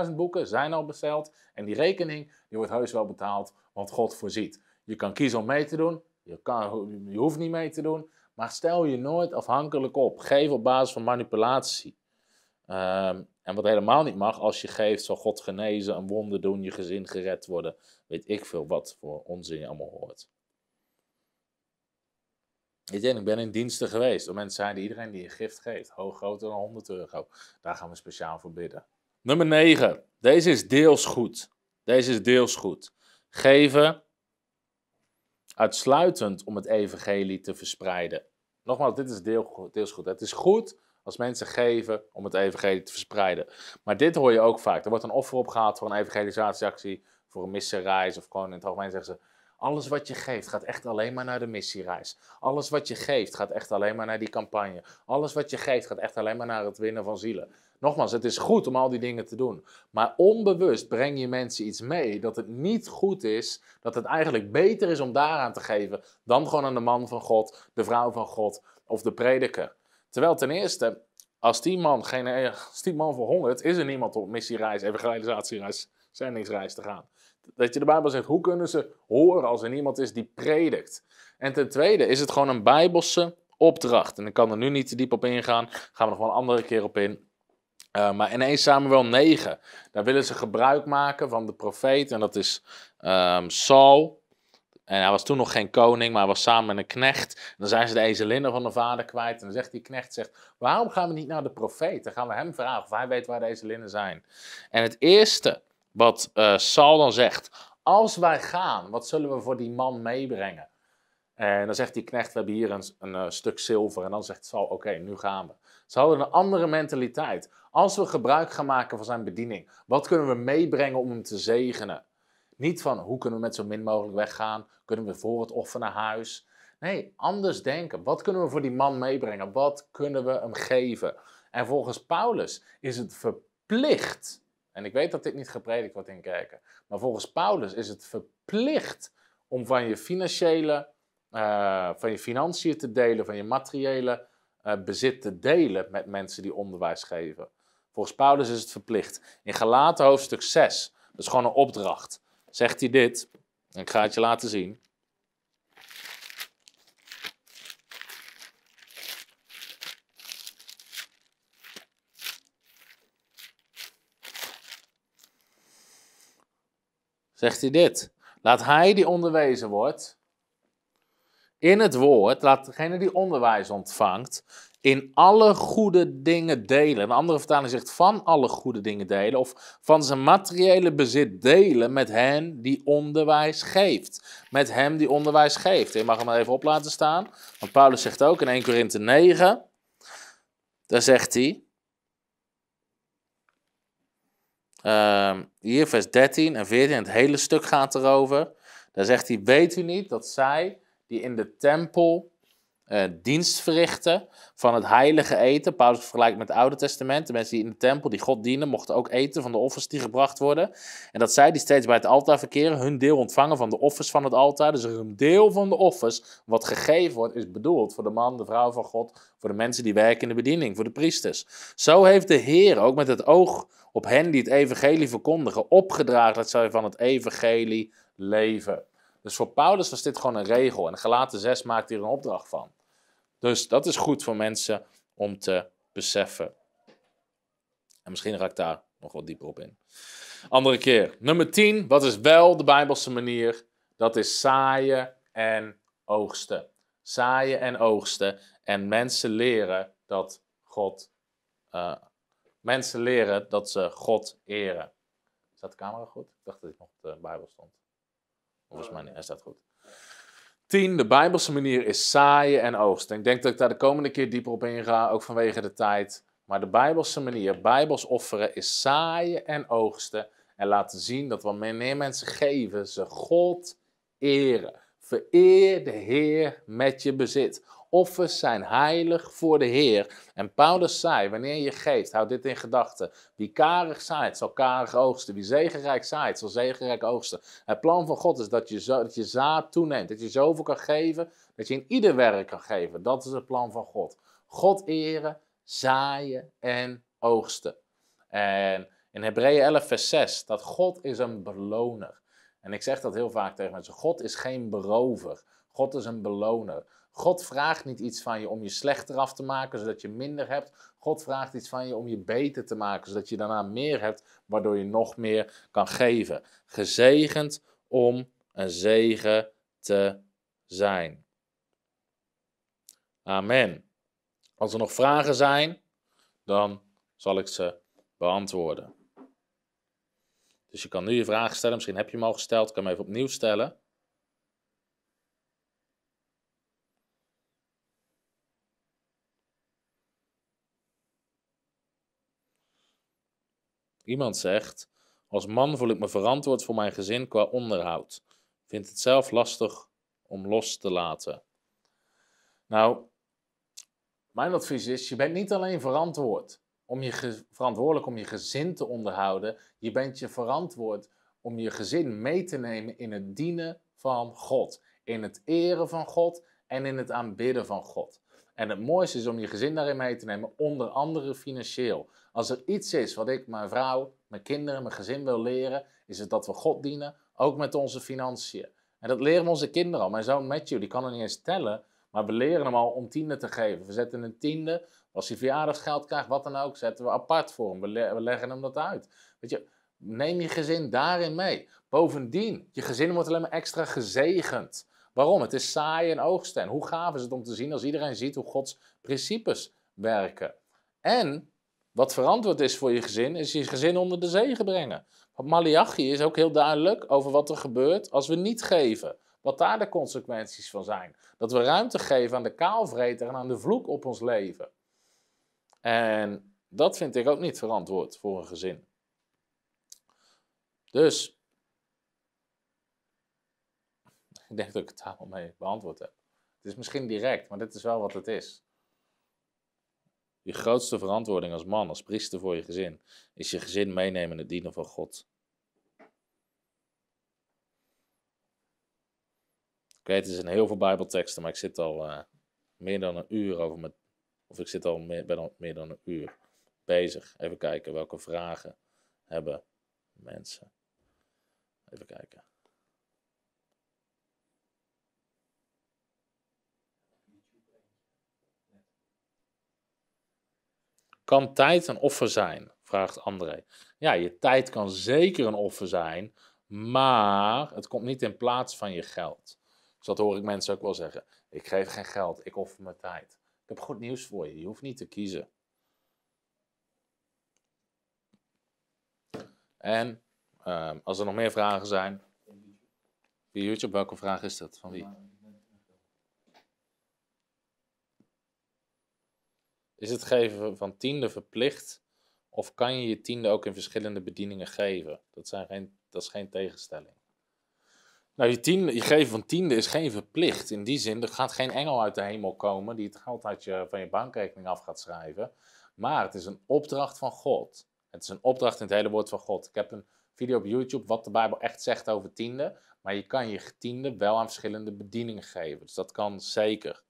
50.000 boeken zijn al besteld en die rekening die wordt heus wel betaald, want God voorziet. Je kan kiezen om mee te doen, je, hoeft niet mee te doen, maar stel je nooit afhankelijk op. Geef op basis van manipulatie. Um, en wat helemaal niet mag, als je geeft, zal God genezen, een wonder doen, je gezin gered worden. Weet ik veel wat voor onzin je allemaal hoort. Ik ben in diensten geweest. Door mensen zeiden, iedereen die een gift geeft, hoog groter dan 100 euro. Daar gaan we speciaal voor bidden. Nummer 9. Deze is deels goed. Deze is deels goed. Geven uitsluitend om het evangelie te verspreiden. Nogmaals, dit is deel, deels goed. Het is goed als mensen geven om het evangelie te verspreiden. Maar dit hoor je ook vaak. Er wordt een offer opgehaald voor een evangelisatieactie, voor een missiereis of gewoon in het algemeen zeggen ze... Alles wat je geeft gaat echt alleen maar naar de missiereis. Alles wat je geeft gaat echt alleen maar naar die campagne. Alles wat je geeft gaat echt alleen maar naar het winnen van zielen. Nogmaals, het is goed om al die dingen te doen. Maar onbewust breng je mensen iets mee dat het niet goed is. Dat het eigenlijk beter is om daaraan te geven dan gewoon aan de man van God, de vrouw van God of de prediker. Terwijl ten eerste, als die man, geen, als die man verhongert, is er niemand op missiereis, evangelisatiereis, zendingsreis te gaan. Dat je de Bijbel zegt, hoe kunnen ze horen als er niemand is die predikt? En ten tweede is het gewoon een Bijbelse opdracht. En ik kan er nu niet te diep op ingaan, gaan we nog wel een andere keer op in. Uh, maar in 1 Samuel 9, daar willen ze gebruik maken van de profeet. En dat is um, Saul. En hij was toen nog geen koning, maar hij was samen met een knecht. En dan zijn ze de ezelinnen van de vader kwijt. En dan zegt die knecht, zegt, waarom gaan we niet naar de profeet? Dan gaan we hem vragen of hij weet waar de ezelinnen zijn. En het eerste wat uh, Saul dan zegt, als wij gaan, wat zullen we voor die man meebrengen? En dan zegt die knecht, we hebben hier een, een stuk zilver. En dan zegt Saul, oké, nu gaan we. Ze hadden een andere mentaliteit. Als we gebruik gaan maken van zijn bediening, wat kunnen we meebrengen om hem te zegenen? Niet van hoe kunnen we met zo min mogelijk weggaan? Kunnen we voor het offer naar huis? Nee, anders denken. Wat kunnen we voor die man meebrengen? Wat kunnen we hem geven? En volgens Paulus is het verplicht. En ik weet dat dit niet gepredikt wordt in kerken. Maar volgens Paulus is het verplicht om van je financiële, uh, van je financiën te delen, van je materiële bezit te delen met mensen die onderwijs geven. Volgens Paulus is het verplicht. In Galaten hoofdstuk 6, dat is gewoon een opdracht, zegt hij dit. Ik ga het je laten zien. Zegt hij dit. Laat hij die onderwezen wordt in het woord, laat degene die onderwijs ontvangt, in alle goede dingen delen. Een andere vertaling zegt van alle goede dingen delen, of van zijn materiële bezit delen met hen die onderwijs geeft. Met hem die onderwijs geeft. Je mag hem even op laten staan, want Paulus zegt ook in 1 Korinthe 9, daar zegt hij, uh, hier vers 13 en 14, het hele stuk gaat erover. Daar zegt hij, weet u niet dat zij die in de tempel uh, dienst verrichten van het heilige eten. Paulus vergelijkt met het Oude Testament. De mensen die in de tempel, die God dienen, mochten ook eten van de offers die gebracht worden. En dat zij die steeds bij het altaar verkeren, hun deel ontvangen van de offers van het altaar. Dus een deel van de offers wat gegeven wordt, is bedoeld voor de man, de vrouw van God, voor de mensen die werken in de bediening, voor de priesters. Zo heeft de Heer ook met het oog op hen die het evangelie verkondigen, opgedragen dat zij van het evangelie leven. Dus voor Paulus was dit gewoon een regel. En Galaten 6 maakt hier een opdracht van. Dus dat is goed voor mensen om te beseffen. En misschien ga ik daar nog wat dieper op in. Andere keer. Nummer 10. Wat is wel de Bijbelse manier? Dat is zaaien en oogsten. Zaaien en oogsten. En mensen leren dat God. Uh, mensen leren dat ze God eren. Staat de camera goed? Ik dacht dat ik nog op de Bijbel stond. Volgens mij niet, hij staat goed. 10. De Bijbelse manier is zaaien en oogsten. Ik denk dat ik daar de komende keer dieper op inga, ook vanwege de tijd. Maar de Bijbelse manier, Bijbels offeren, is zaaien en oogsten. En laten zien dat wanneer mensen geven, ze God eren. Vereer de Heer met je bezit. Offers zijn heilig voor de Heer. En Paulus zei, wanneer je geeft, houd dit in gedachten. Wie karig zaait, zal karig oogsten. Wie zegenrijk zaait, zal zegenrijk oogsten. Het plan van God is dat je, zo, dat je zaad toeneemt. Dat je zoveel kan geven, dat je in ieder werk kan geven. Dat is het plan van God. God eren, zaaien en oogsten. En in Hebreeën 11 vers 6, dat God is een beloner. En ik zeg dat heel vaak tegen mensen. God is geen berover. God is een beloner. God vraagt niet iets van je om je slechter af te maken, zodat je minder hebt. God vraagt iets van je om je beter te maken, zodat je daarna meer hebt, waardoor je nog meer kan geven. Gezegend om een zegen te zijn. Amen. Als er nog vragen zijn, dan zal ik ze beantwoorden. Dus je kan nu je vragen stellen. Misschien heb je hem al gesteld. Ik kan hem even opnieuw stellen. Iemand zegt: Als man voel ik me verantwoord voor mijn gezin qua onderhoud. Vind het zelf lastig om los te laten. Nou, mijn advies is: je bent niet alleen verantwoord om je verantwoordelijk om je gezin te onderhouden. Je bent je verantwoord om je gezin mee te nemen in het dienen van God, in het eren van God en in het aanbidden van God. En het mooiste is om je gezin daarin mee te nemen, onder andere financieel. Als er iets is wat ik mijn vrouw, mijn kinderen, mijn gezin wil leren, is het dat we God dienen, ook met onze financiën. En dat leren we onze kinderen al. Mijn zoon Matthew, die kan er niet eens tellen, maar we leren hem al om tiende te geven. We zetten een tiende, als hij verjaardagsgeld krijgt, wat dan ook, zetten we apart voor hem. We, we leggen hem dat uit. Weet je, neem je gezin daarin mee. Bovendien, je gezin wordt alleen maar extra gezegend. Waarom? Het is saai en oogsten. En hoe gaaf is het om te zien als iedereen ziet hoe Gods principes werken. En wat verantwoord is voor je gezin, is je gezin onder de zegen brengen. Want Malachi is ook heel duidelijk over wat er gebeurt als we niet geven. Wat daar de consequenties van zijn. Dat we ruimte geven aan de kaalvreter en aan de vloek op ons leven. En dat vind ik ook niet verantwoord voor een gezin. Dus, [LAUGHS] ik denk dat ik het daar mee beantwoord heb. Het is misschien direct, maar dit is wel wat het is. Je grootste verantwoording als man, als priester voor je gezin, is je gezin meenemen in het dienen van God. Ik het zijn heel veel Bijbelteksten, maar ik zit al uh, meer dan een uur over met, of ik zit al meer, ben al meer dan een uur bezig. Even kijken welke vragen hebben mensen. Even kijken. Kan tijd een offer zijn? Vraagt André. Ja, je tijd kan zeker een offer zijn, maar het komt niet in plaats van je geld. Dus dat hoor ik mensen ook wel zeggen. Ik geef geen geld, ik offer mijn tijd. Ik heb goed nieuws voor je, je hoeft niet te kiezen. En uh, als er nog meer vragen zijn, via YouTube, welke vraag is dat? Van wie? Is het geven van tiende verplicht of kan je je tiende ook in verschillende bedieningen geven? Dat, zijn geen, dat is geen tegenstelling. Nou, je, tiende, je geven van tiende is geen verplicht. In die zin, er gaat geen engel uit de hemel komen die het geld uit je, van je bankrekening af gaat schrijven. Maar het is een opdracht van God. Het is een opdracht in het hele woord van God. Ik heb een video op YouTube wat de Bijbel echt zegt over tiende. Maar je kan je tiende wel aan verschillende bedieningen geven. Dus dat kan zeker.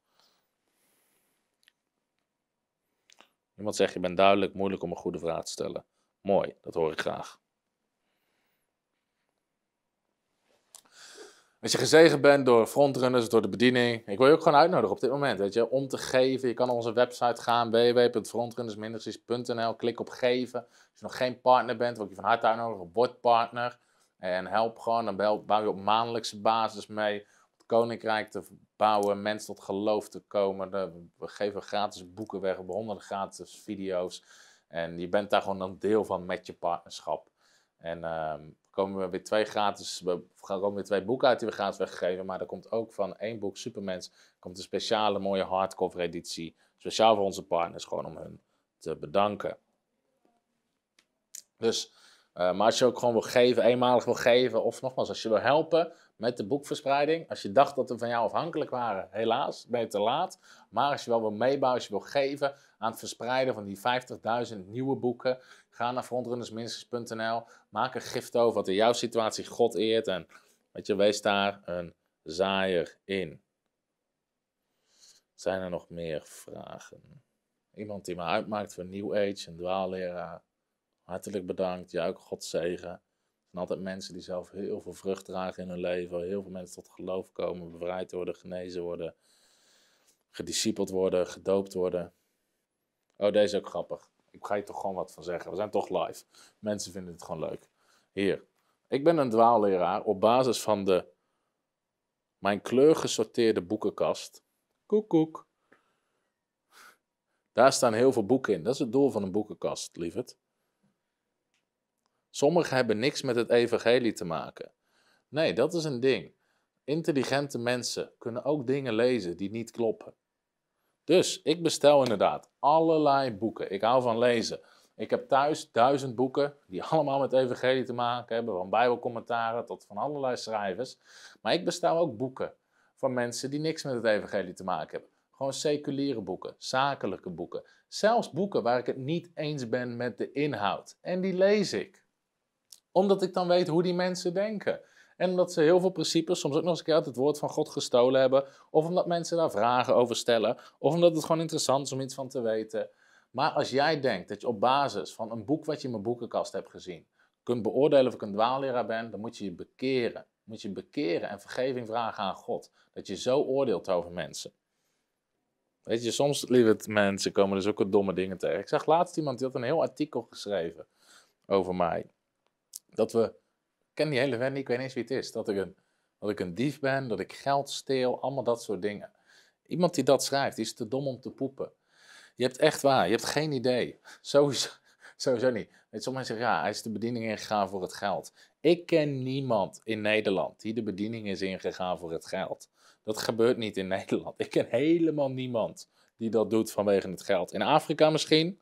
Iemand zegt, je bent duidelijk, moeilijk om een goede vraag te stellen. Mooi, dat hoor ik graag. Als je gezegend bent door frontrunners, door de bediening, ik wil je ook gewoon uitnodigen op dit moment, weet je, om te geven. Je kan op onze website gaan, www.frontrunnersministries.nl, klik op geven. Als je nog geen partner bent, wil ik je van harte uitnodigen, word partner. En help gewoon, dan bouw je op maandelijkse basis mee koninkrijk te bouwen, mensen tot geloof te komen. We geven gratis boeken weg, we honderden gratis video's. En je bent daar gewoon een deel van met je partnerschap. En um, komen we weer twee gratis, we komen weer twee boeken uit die we gratis weggeven. Maar er komt ook van één boek, Supermens, komt een speciale mooie hardcover editie. Speciaal voor onze partners, gewoon om hun te bedanken. Dus, uh, maar als je ook gewoon wil geven, eenmalig wil geven, of nogmaals, als je wil helpen, met de boekverspreiding. Als je dacht dat we van jou afhankelijk waren, helaas, ben je te laat. Maar als je wel wil meebouwen, als je wil geven aan het verspreiden van die 50.000 nieuwe boeken, ga naar frontrunnersministries.nl, maak een gift over wat in jouw situatie God eert en weet je, wees daar een zaaier in. Zijn er nog meer vragen? Iemand die me uitmaakt voor New Age, een dwaalleraar. Hartelijk bedankt. Jij ook God zegen zijn altijd mensen die zelf heel veel vrucht dragen in hun leven. Heel veel mensen tot geloof komen, bevrijd worden, genezen worden, gediscipeld worden, gedoopt worden. Oh, deze is ook grappig. Ik ga je toch gewoon wat van zeggen. We zijn toch live. Mensen vinden het gewoon leuk. Hier. Ik ben een dwaalleraar op basis van de mijn kleurgesorteerde boekenkast. Koek koek. Daar staan heel veel boeken in. Dat is het doel van een boekenkast, lieverd. Sommigen hebben niks met het evangelie te maken. Nee, dat is een ding. Intelligente mensen kunnen ook dingen lezen die niet kloppen. Dus ik bestel inderdaad allerlei boeken. Ik hou van lezen. Ik heb thuis duizend boeken die [LAUGHS] allemaal met evangelie te maken hebben, van bijbelcommentaren tot van allerlei schrijvers. Maar ik bestel ook boeken van mensen die niks met het evangelie te maken hebben. Gewoon seculiere boeken, zakelijke boeken. Zelfs boeken waar ik het niet eens ben met de inhoud. En die lees ik. Omdat ik dan weet hoe die mensen denken. En omdat ze heel veel principes, soms ook nog eens een keer uit het woord van God gestolen hebben. Of omdat mensen daar vragen over stellen. Of omdat het gewoon interessant is om iets van te weten. Maar als jij denkt dat je op basis van een boek wat je in mijn boekenkast hebt gezien, kunt beoordelen of ik een dwaalleraar ben, dan moet je je bekeren. Moet je bekeren en vergeving vragen aan God. Dat je zo oordeelt over mensen. Weet je, soms, lieve mensen, komen er zulke domme dingen tegen. Ik zag laatst iemand die had een heel artikel geschreven over mij. Dat we, ik ken die hele niet, ik weet niet eens wie het is. Dat ik, een, dat ik een dief ben, dat ik geld steel, allemaal dat soort dingen. Iemand die dat schrijft, die is te dom om te poepen. Je hebt echt waar, je hebt geen idee. [LAUGHS] Sowieso, sowieso niet. Weet, sommigen zeggen, ja, hij is de bediening ingegaan voor het geld. Ik ken niemand in Nederland die de bediening is ingegaan voor het geld. Dat gebeurt niet in [LAUGHS] Nederland. Ik ken helemaal niemand die dat doet vanwege het geld. In Afrika misschien,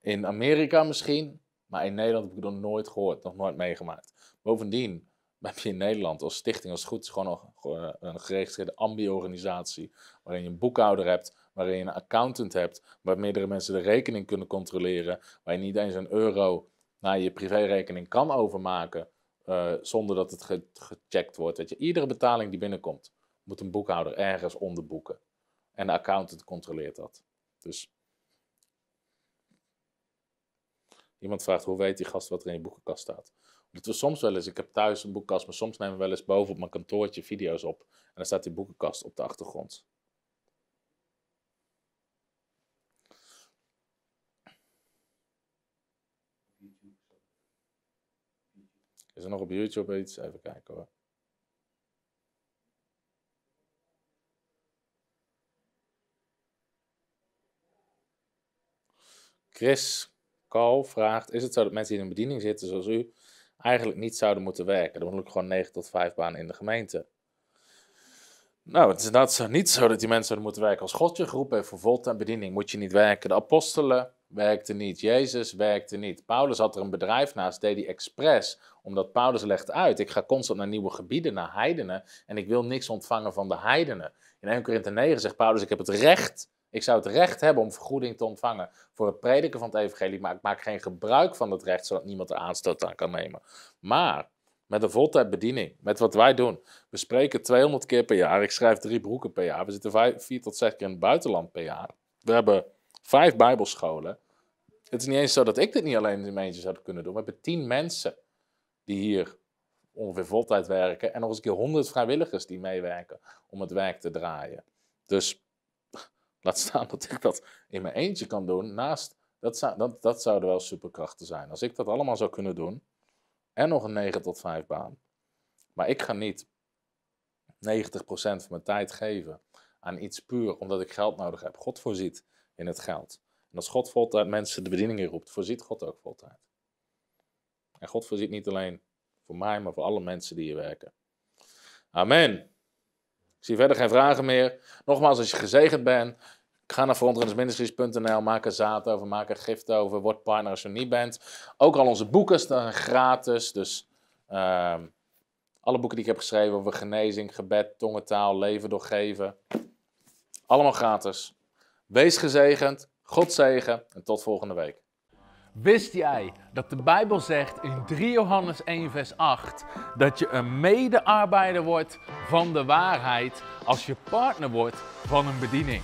in Amerika misschien, maar in Nederland heb ik het nog nooit gehoord, nog nooit meegemaakt. Bovendien [LAUGHS] heb je in Nederland als stichting, als goed is, gewoon een, een geregistreerde ambi-organisatie, waarin je een boekhouder hebt, waarin je een accountant hebt, waar meerdere mensen de rekening kunnen controleren, waar je niet eens een euro naar je privérekening kan overmaken, uh, zonder dat het gecheckt wordt. Weet je, iedere betaling die binnenkomt, moet een boekhouder ergens onderboeken. En de accountant controleert dat. Dus iemand vraagt, hoe weet die gast wat er in je boekenkast staat? Omdat we soms wel eens, ik heb thuis een boekenkast, maar soms nemen we wel eens boven op mijn kantoortje video's op. En dan staat die boekenkast op de achtergrond. Is er nog op YouTube iets? Even kijken hoor. Chris Cal vraagt: Is het zo dat mensen die in een bediening zitten zoals u eigenlijk niet zouden moeten werken? Dan moet ik gewoon 9 tot 5 banen in de gemeente. Nou, het is inderdaad niet zo dat die mensen moeten werken. Als God je geroepen heeft voor voltijd bediening, moet je niet werken. De apostelen werkten niet. Jezus werkte niet. Paulus had er een bedrijf naast, deed hij expres. Omdat Paulus legt uit, ik ga constant naar nieuwe gebieden, naar heidenen. En ik wil niks ontvangen van de heidenen. In 1 Korinthe 9 zegt Paulus, ik heb het recht ik zou het recht hebben om vergoeding te ontvangen voor het prediken van het evangelie, maar ik maak geen gebruik van het recht, zodat niemand er aanstoot aan kan nemen. Maar met een voltijdbediening, met wat wij doen, we spreken 200 keer per jaar, ik schrijf drie broeken per jaar, we zitten vijf, vier tot zes keer in het buitenland per jaar. We hebben vijf bijbelscholen. Het is niet eens zo dat ik dit niet alleen in mijn eentje zou kunnen doen. We hebben tien mensen die hier ongeveer voltijd werken en nog eens een keer honderd vrijwilligers die meewerken om het werk te draaien. Dus Laat staan dat ik dat in mijn eentje kan doen. Naast, dat, zou, dat, dat zouden wel superkrachten zijn. Als ik dat allemaal zou kunnen doen. En nog een 9 tot 5 baan. Maar ik ga niet 90% van mijn tijd geven aan iets puur omdat ik geld nodig heb. God voorziet in het geld. En als God voltijd mensen de bediening roept, voorziet God ook voltijd. En God voorziet niet alleen voor mij, maar voor alle mensen die hier werken. Amen. Ik zie verder geen vragen meer. Nogmaals, als je gezegend bent, ga naar frontrennersministries.nl, maak er zaad over, maak er gift over, word partner als je niet bent. Ook al onze boeken staan gratis, dus uh, alle boeken die ik heb geschreven over genezing, gebed, tongentaal, leven doorgeven. Allemaal gratis. Wees gezegend, God zegen en tot volgende week.
Wist jij dat de Bijbel zegt in 3 Johannes 1, vers 8 dat je een medearbeider wordt van de waarheid als je partner wordt van een bediening?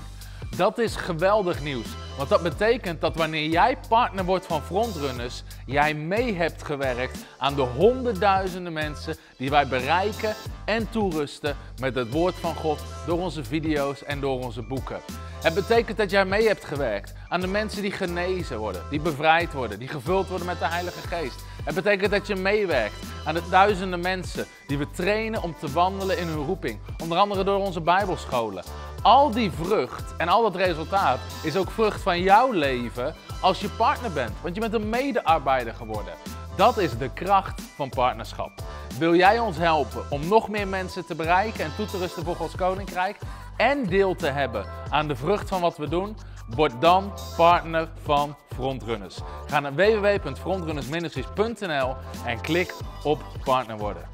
Dat is geweldig nieuws, want dat betekent dat wanneer jij partner wordt van Frontrunners, jij mee hebt gewerkt aan de honderdduizenden mensen die wij bereiken en toerusten met het woord van God door onze video's en door onze boeken. Het betekent dat jij mee hebt gewerkt aan de mensen die genezen worden, die bevrijd worden, die gevuld worden met de Heilige Geest. Het betekent dat je meewerkt aan de duizenden mensen die we trainen om te wandelen in hun roeping. Onder andere door onze Bijbelscholen. Al die vrucht en al dat resultaat is ook vrucht van jouw leven als je partner bent. Want je bent een medearbeider geworden. Dat is de kracht van partnerschap. Wil jij ons helpen om nog meer mensen te bereiken en toe te rusten voor Gods Koninkrijk? En deel te hebben aan de vrucht van wat we doen? Word dan partner van Frontrunners. Ga naar www.frontrunnersministries.nl en klik op partner worden.